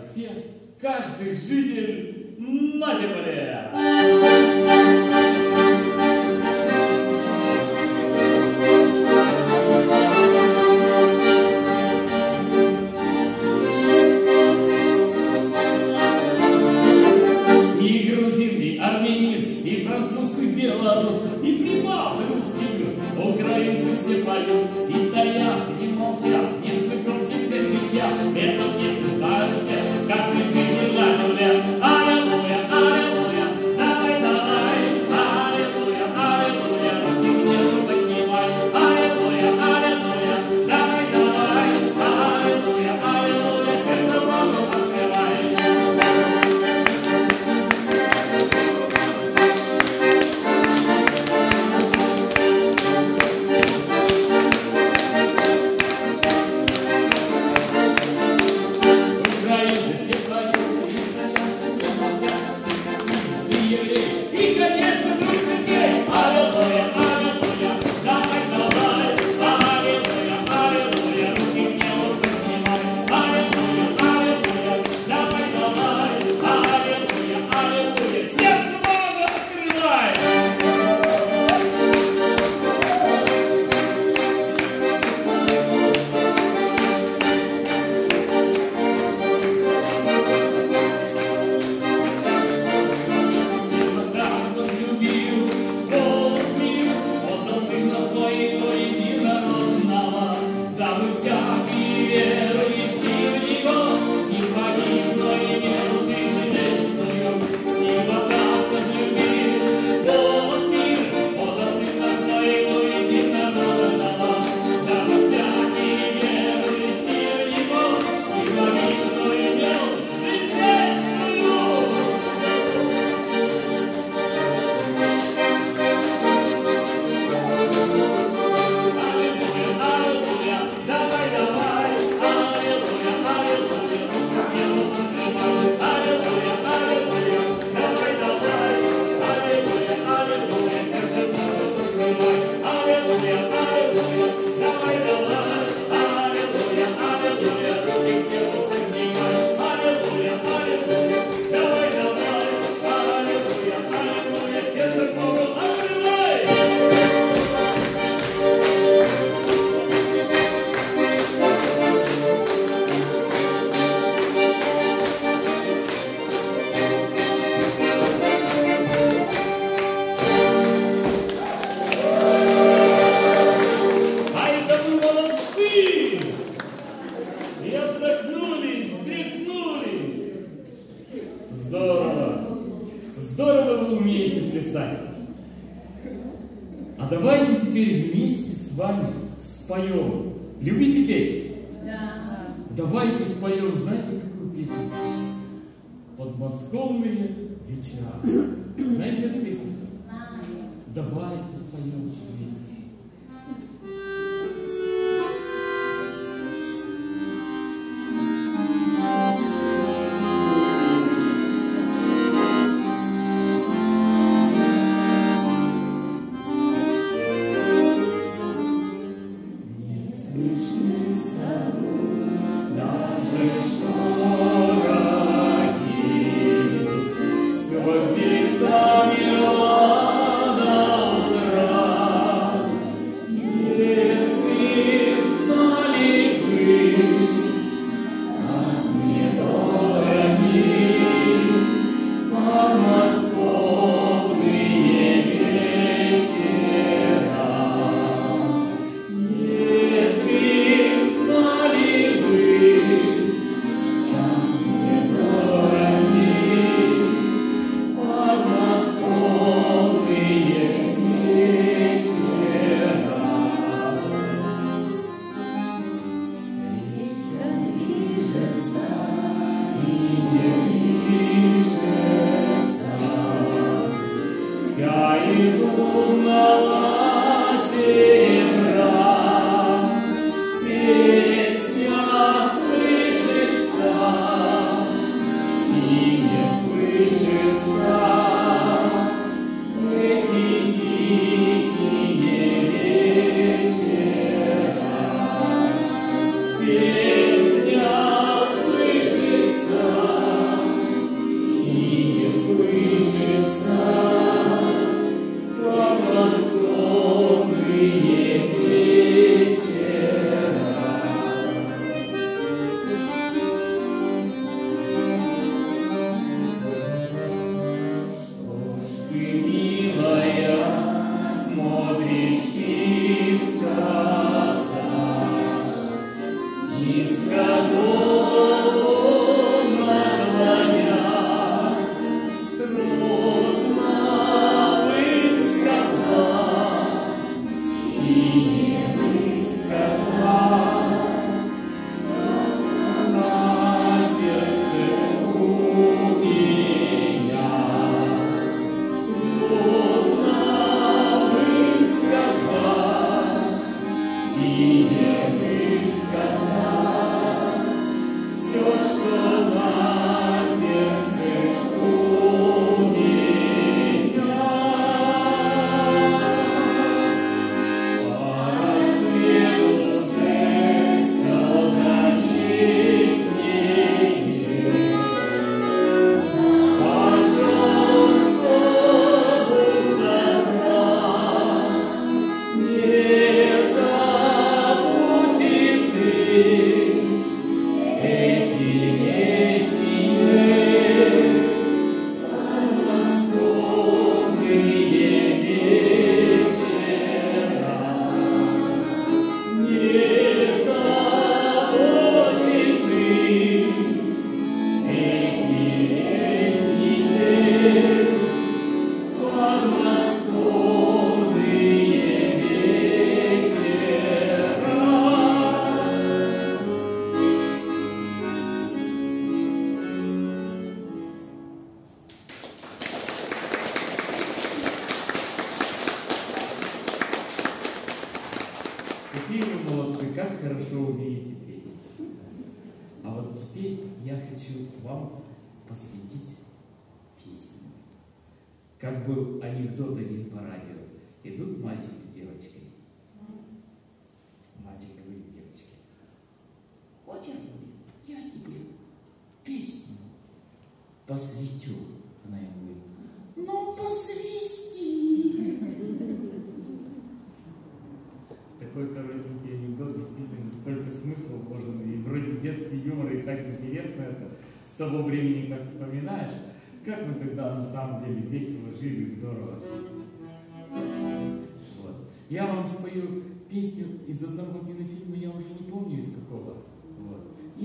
Все, каждый житель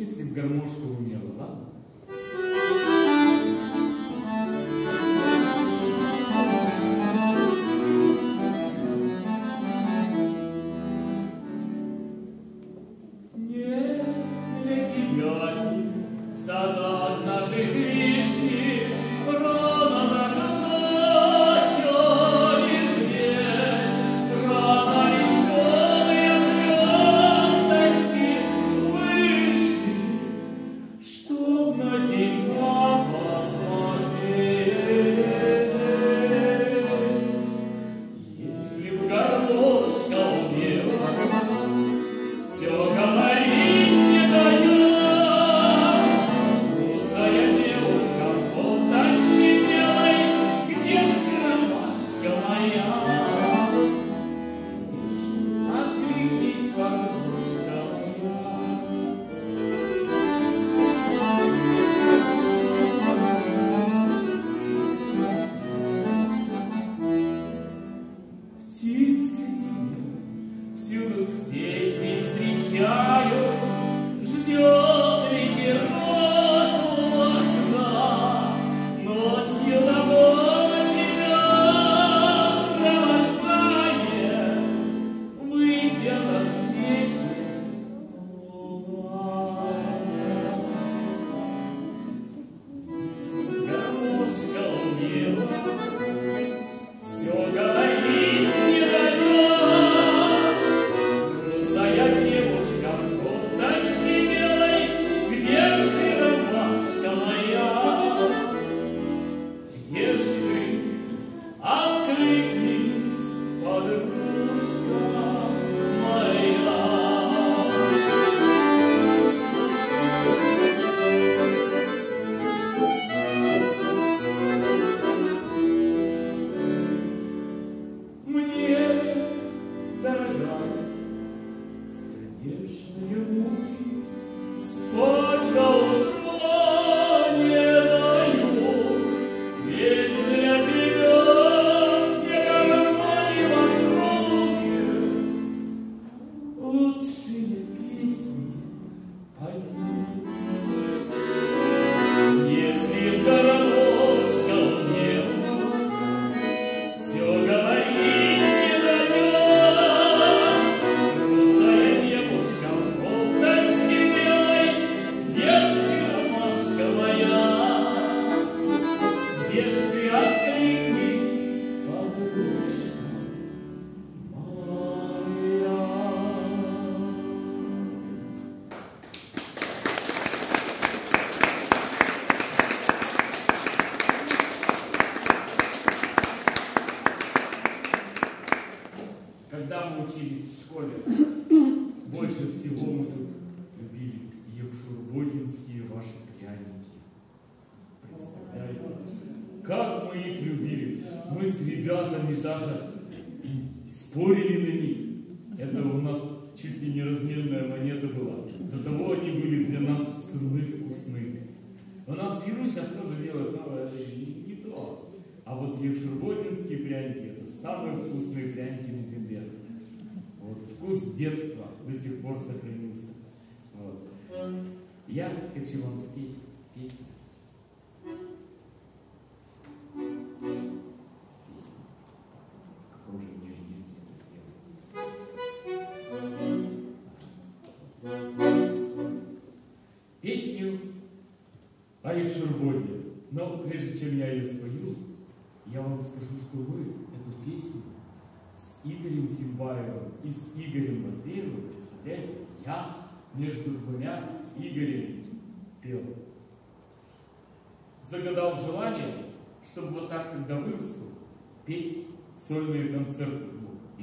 Если б гармошка умела, ладно?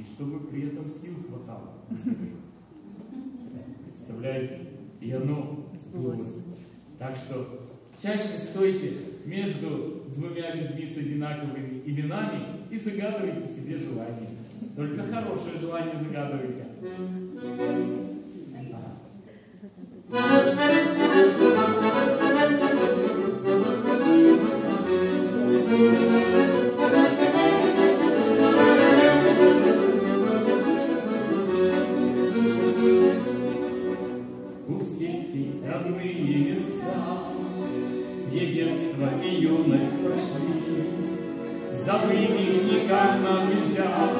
и чтобы при этом сил хватало. Представляете? И оно сбылось. Так что чаще стойте между двумя людьми с одинаковыми именами и загадывайте себе желание. Только хорошее желание загадывайте. Ага. забыть их никак нам нельзя.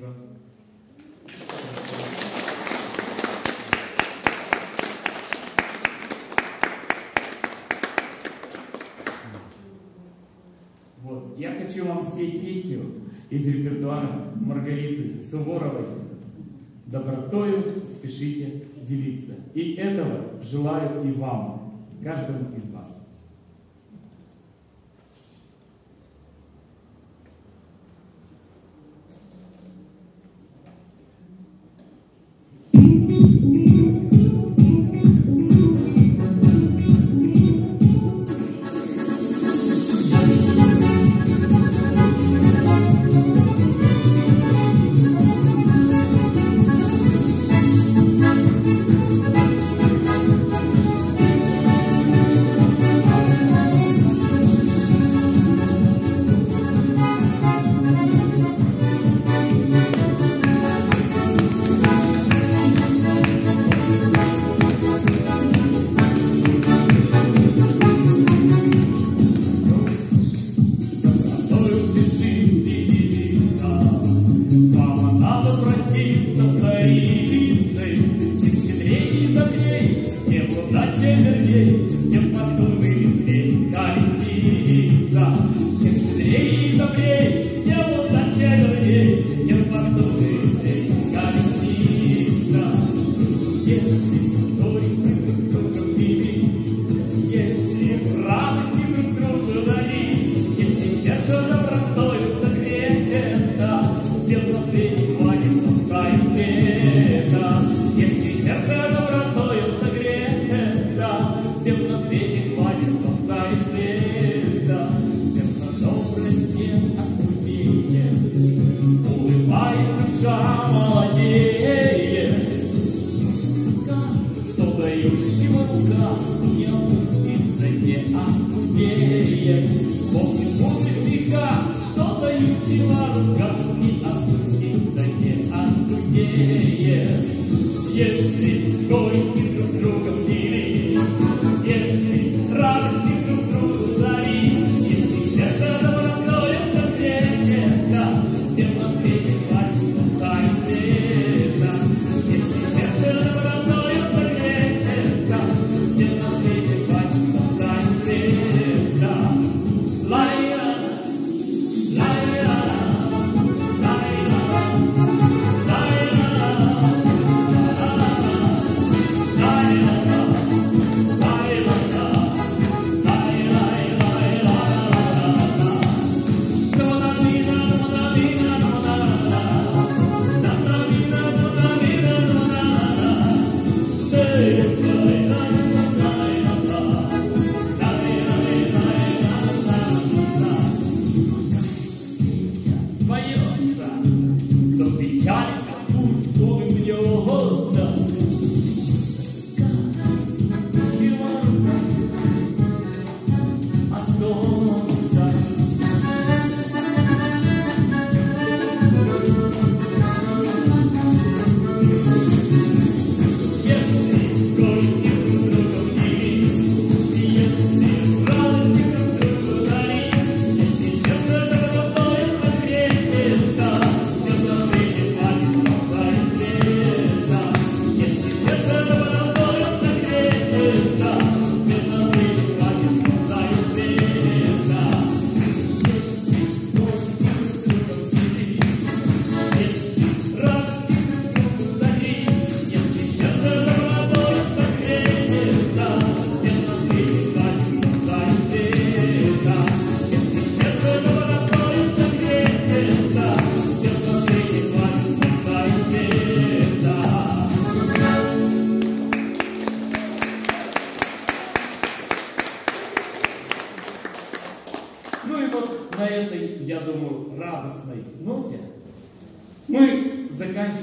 Спасибо. Вот. Я хочу вам спеть песню из репертуара Маргариты Суворовой «Добротою спешите делиться». И этого желаю и вам, каждому из вас.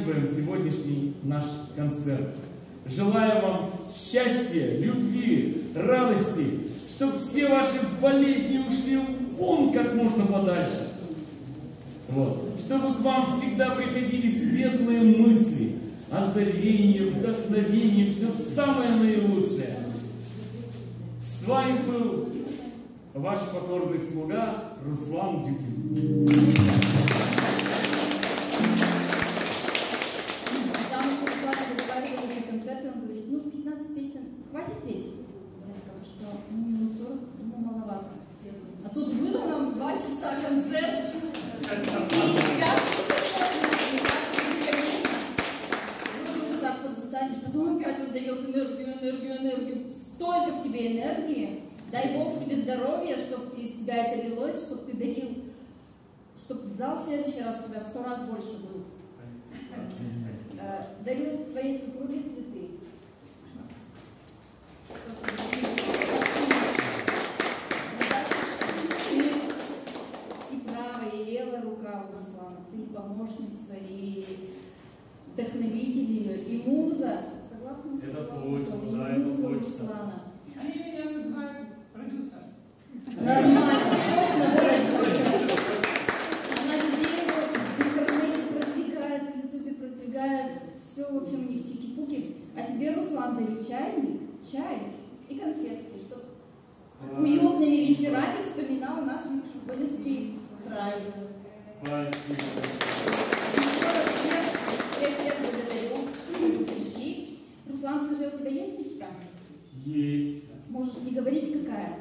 Заканчиваем сегодняшний наш концерт. Желаю вам счастья, любви, радости, чтобы все ваши болезни ушли вон как можно подальше. Вот. Чтобы к вам всегда приходили светлые мысли, озарение, вдохновение, все самое наилучшее. С вами был ваш покорный слуга Руслан Дюкин.
Хватит ведь? Я такая посчитала, ну, минут 40, думаю, маловато. А тут выдал нам два часа концерт, и ребят подустанешь, потом опять он дает энергию, энергию, энергию. Столько в тебе энергии. Дай Бог тебе здоровья, чтобы из тебя это лилось, чтобы ты дарил, чтобы зал в следующий раз у тебя в сто раз больше был. Э, дарил твоей супруге цветы. Ты и правая, и у Руслана. Ты и помощница, и вдохновитель ее, и муза. Согласна?
Это точно,
И
да, это
муза
точно.
Руслана.
Они меня называют продюсер.
Нормально, точно, продюсер. Она везде его в интернете продвигает, в ютубе продвигает. Все, в общем, у них чики-пуки. А тебе, Руслан, дарю чайник, чай и конфетки, чтобы уютными вечерами вспоминал наш Шуболинский край. Раз всех, благодарю. Держи. Руслан, скажи, у тебя есть мечта?
Есть.
Можешь не говорить, какая.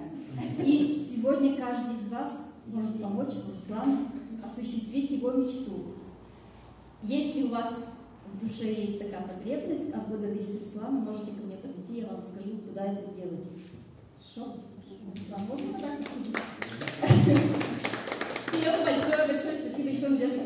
И сегодня каждый из вас может помочь Руслану осуществить его мечту. Если у вас в душе есть такая потребность отблагодарить Руслана, можете ко мне подойти, я вам скажу, куда это сделать. Хорошо? Руслан, можно так посидеть? Всем большое, большое спасибо. Еще Надежда.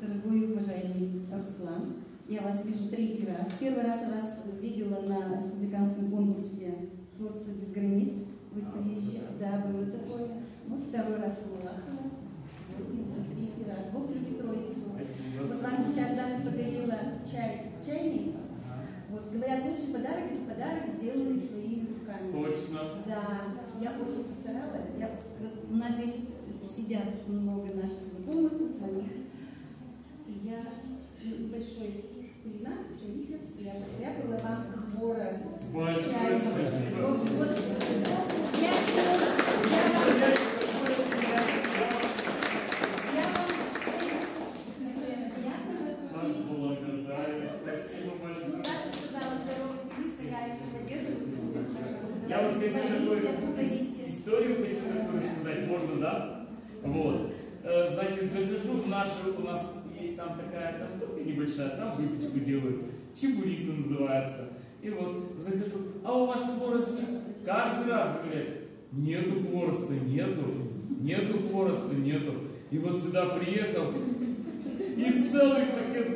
Дорогой уважаемый Руслан, я вас вижу третий раз. Первый раз я вас видела на республиканском конкурсе «Творчество без границ». Вы стоящие, да, было такое. Вот второй раз в уже третий раз. Бог любит Троицу. Вот вам сейчас Даша подарила чай, чайник. Вот говорят, лучший подарок – это подарок, сделанный своими руками.
Точно.
Да, я очень постаралась. Я, у нас здесь сидят много наших знакомых, моих. И я большой кулинар, я спрятала вам хворост.
Большое спасибо.
Вот, вот, я, я, я вам непременно приятного
Благодарю. Спасибо
Ну,
большое.
Даша сказала, здоровый девиз, я еще поддерживаю.
Я вот хочу такую
Благодарите.
историю хочу такую рассказать. Можно, да? Вот. Захожу в нашу, у нас есть там такая там штука небольшая, там выпечку делают. Чебурито называется. И вот захожу, а у вас хворост? Каждый раз говорят, нету хвороста, нету, нету хвороста, нету. И вот сюда приехал, и целый пакет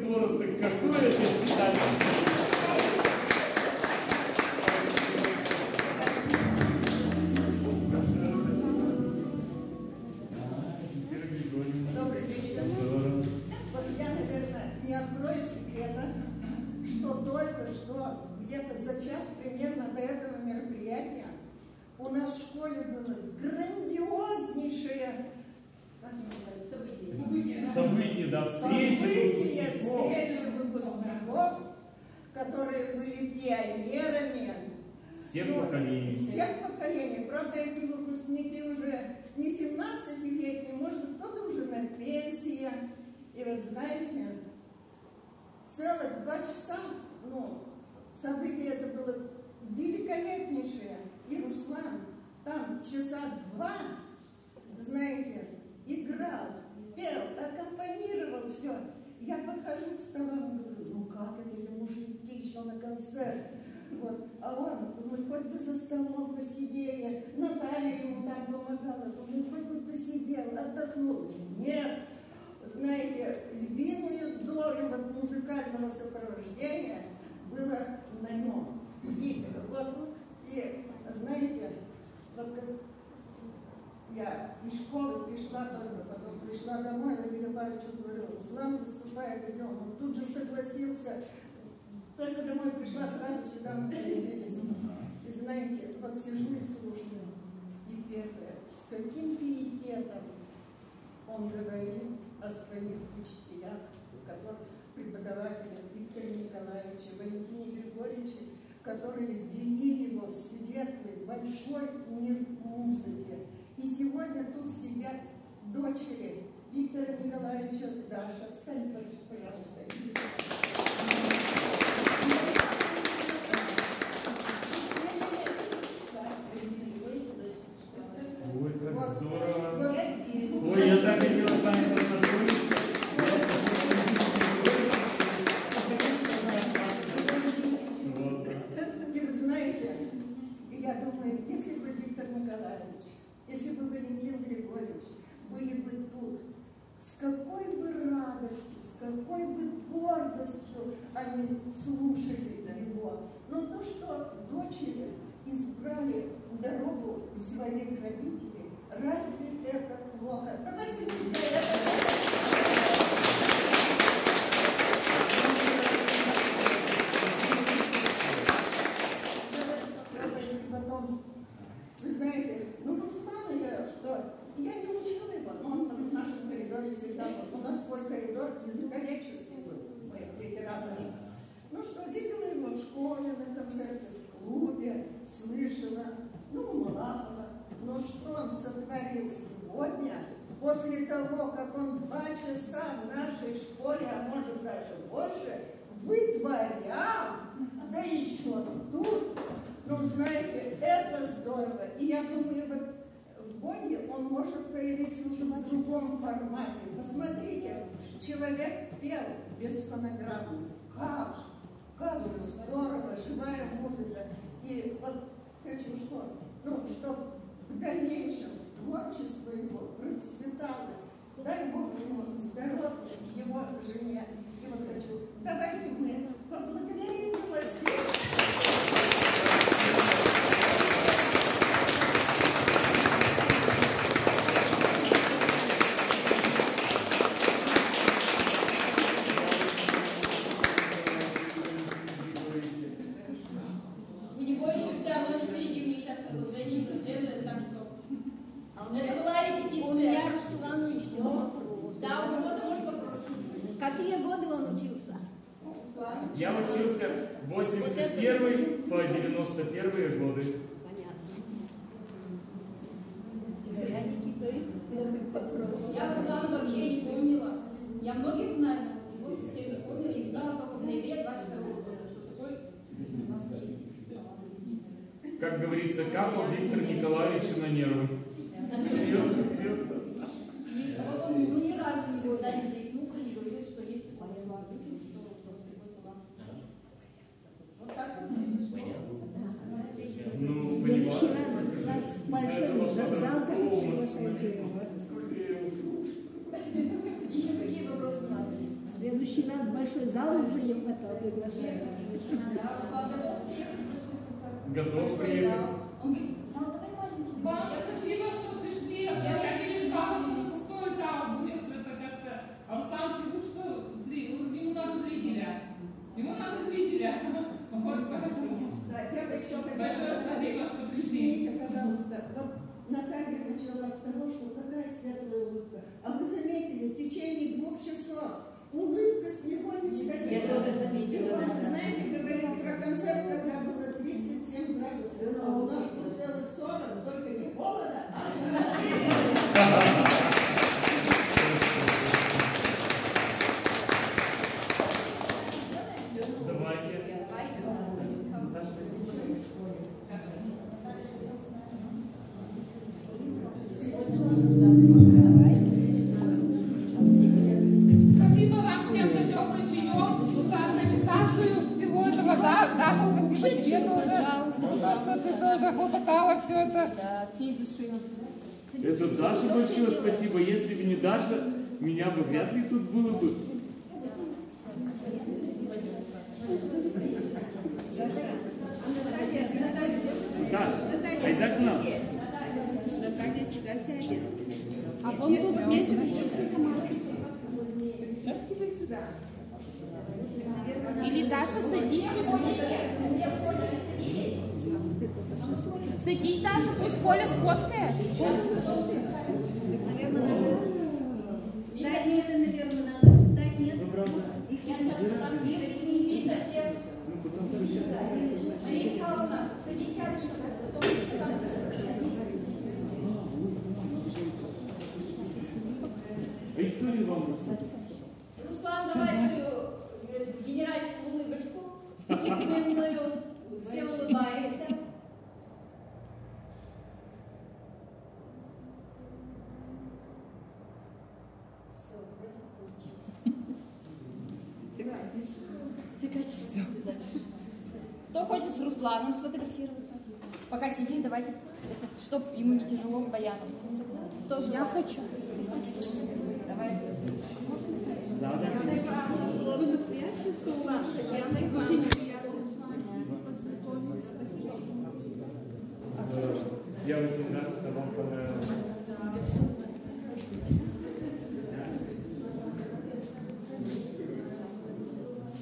только
домой пришла, сразу сюда мы. И знаете, вот сижу и слушаю. И первое, с каким пиететом он говорил о своих учителях, которых преподавателях Викторе Николаевиче, Валентине Григорьевиче, которые вели его в светлый, большой мир музыки. И сегодня тут сидят дочери Виктора Николаевича Даша. Встань, пожалуйста. брали дорогу своих родителей. Разве это плохо? Давайте не за это. Вы знаете, ну Руслана я что? Я не учила его, но в нашем коридоре всегда. У нас свой коридор языковедческий был, моих литераторов. Ну что, видела его в школе, на концерте, в клубе. Слышала, ну, Малахова, но что он сотворил сегодня, после того, как он два часа в нашей школе, а может даже больше, вытворял, да еще тут. Ну, знаете, это здорово. И я думаю, вот в Бонне он может появиться уже в другом формате. Посмотрите, человек пел без фонограммы. Как? Как здорово, живая музыка. И вот хочу, что, ну, чтобы в дальнейшем творчество его процветало. Дай Бог ему здоровья, его жене. И вот хочу, давайте мы поблагодарим его здесь.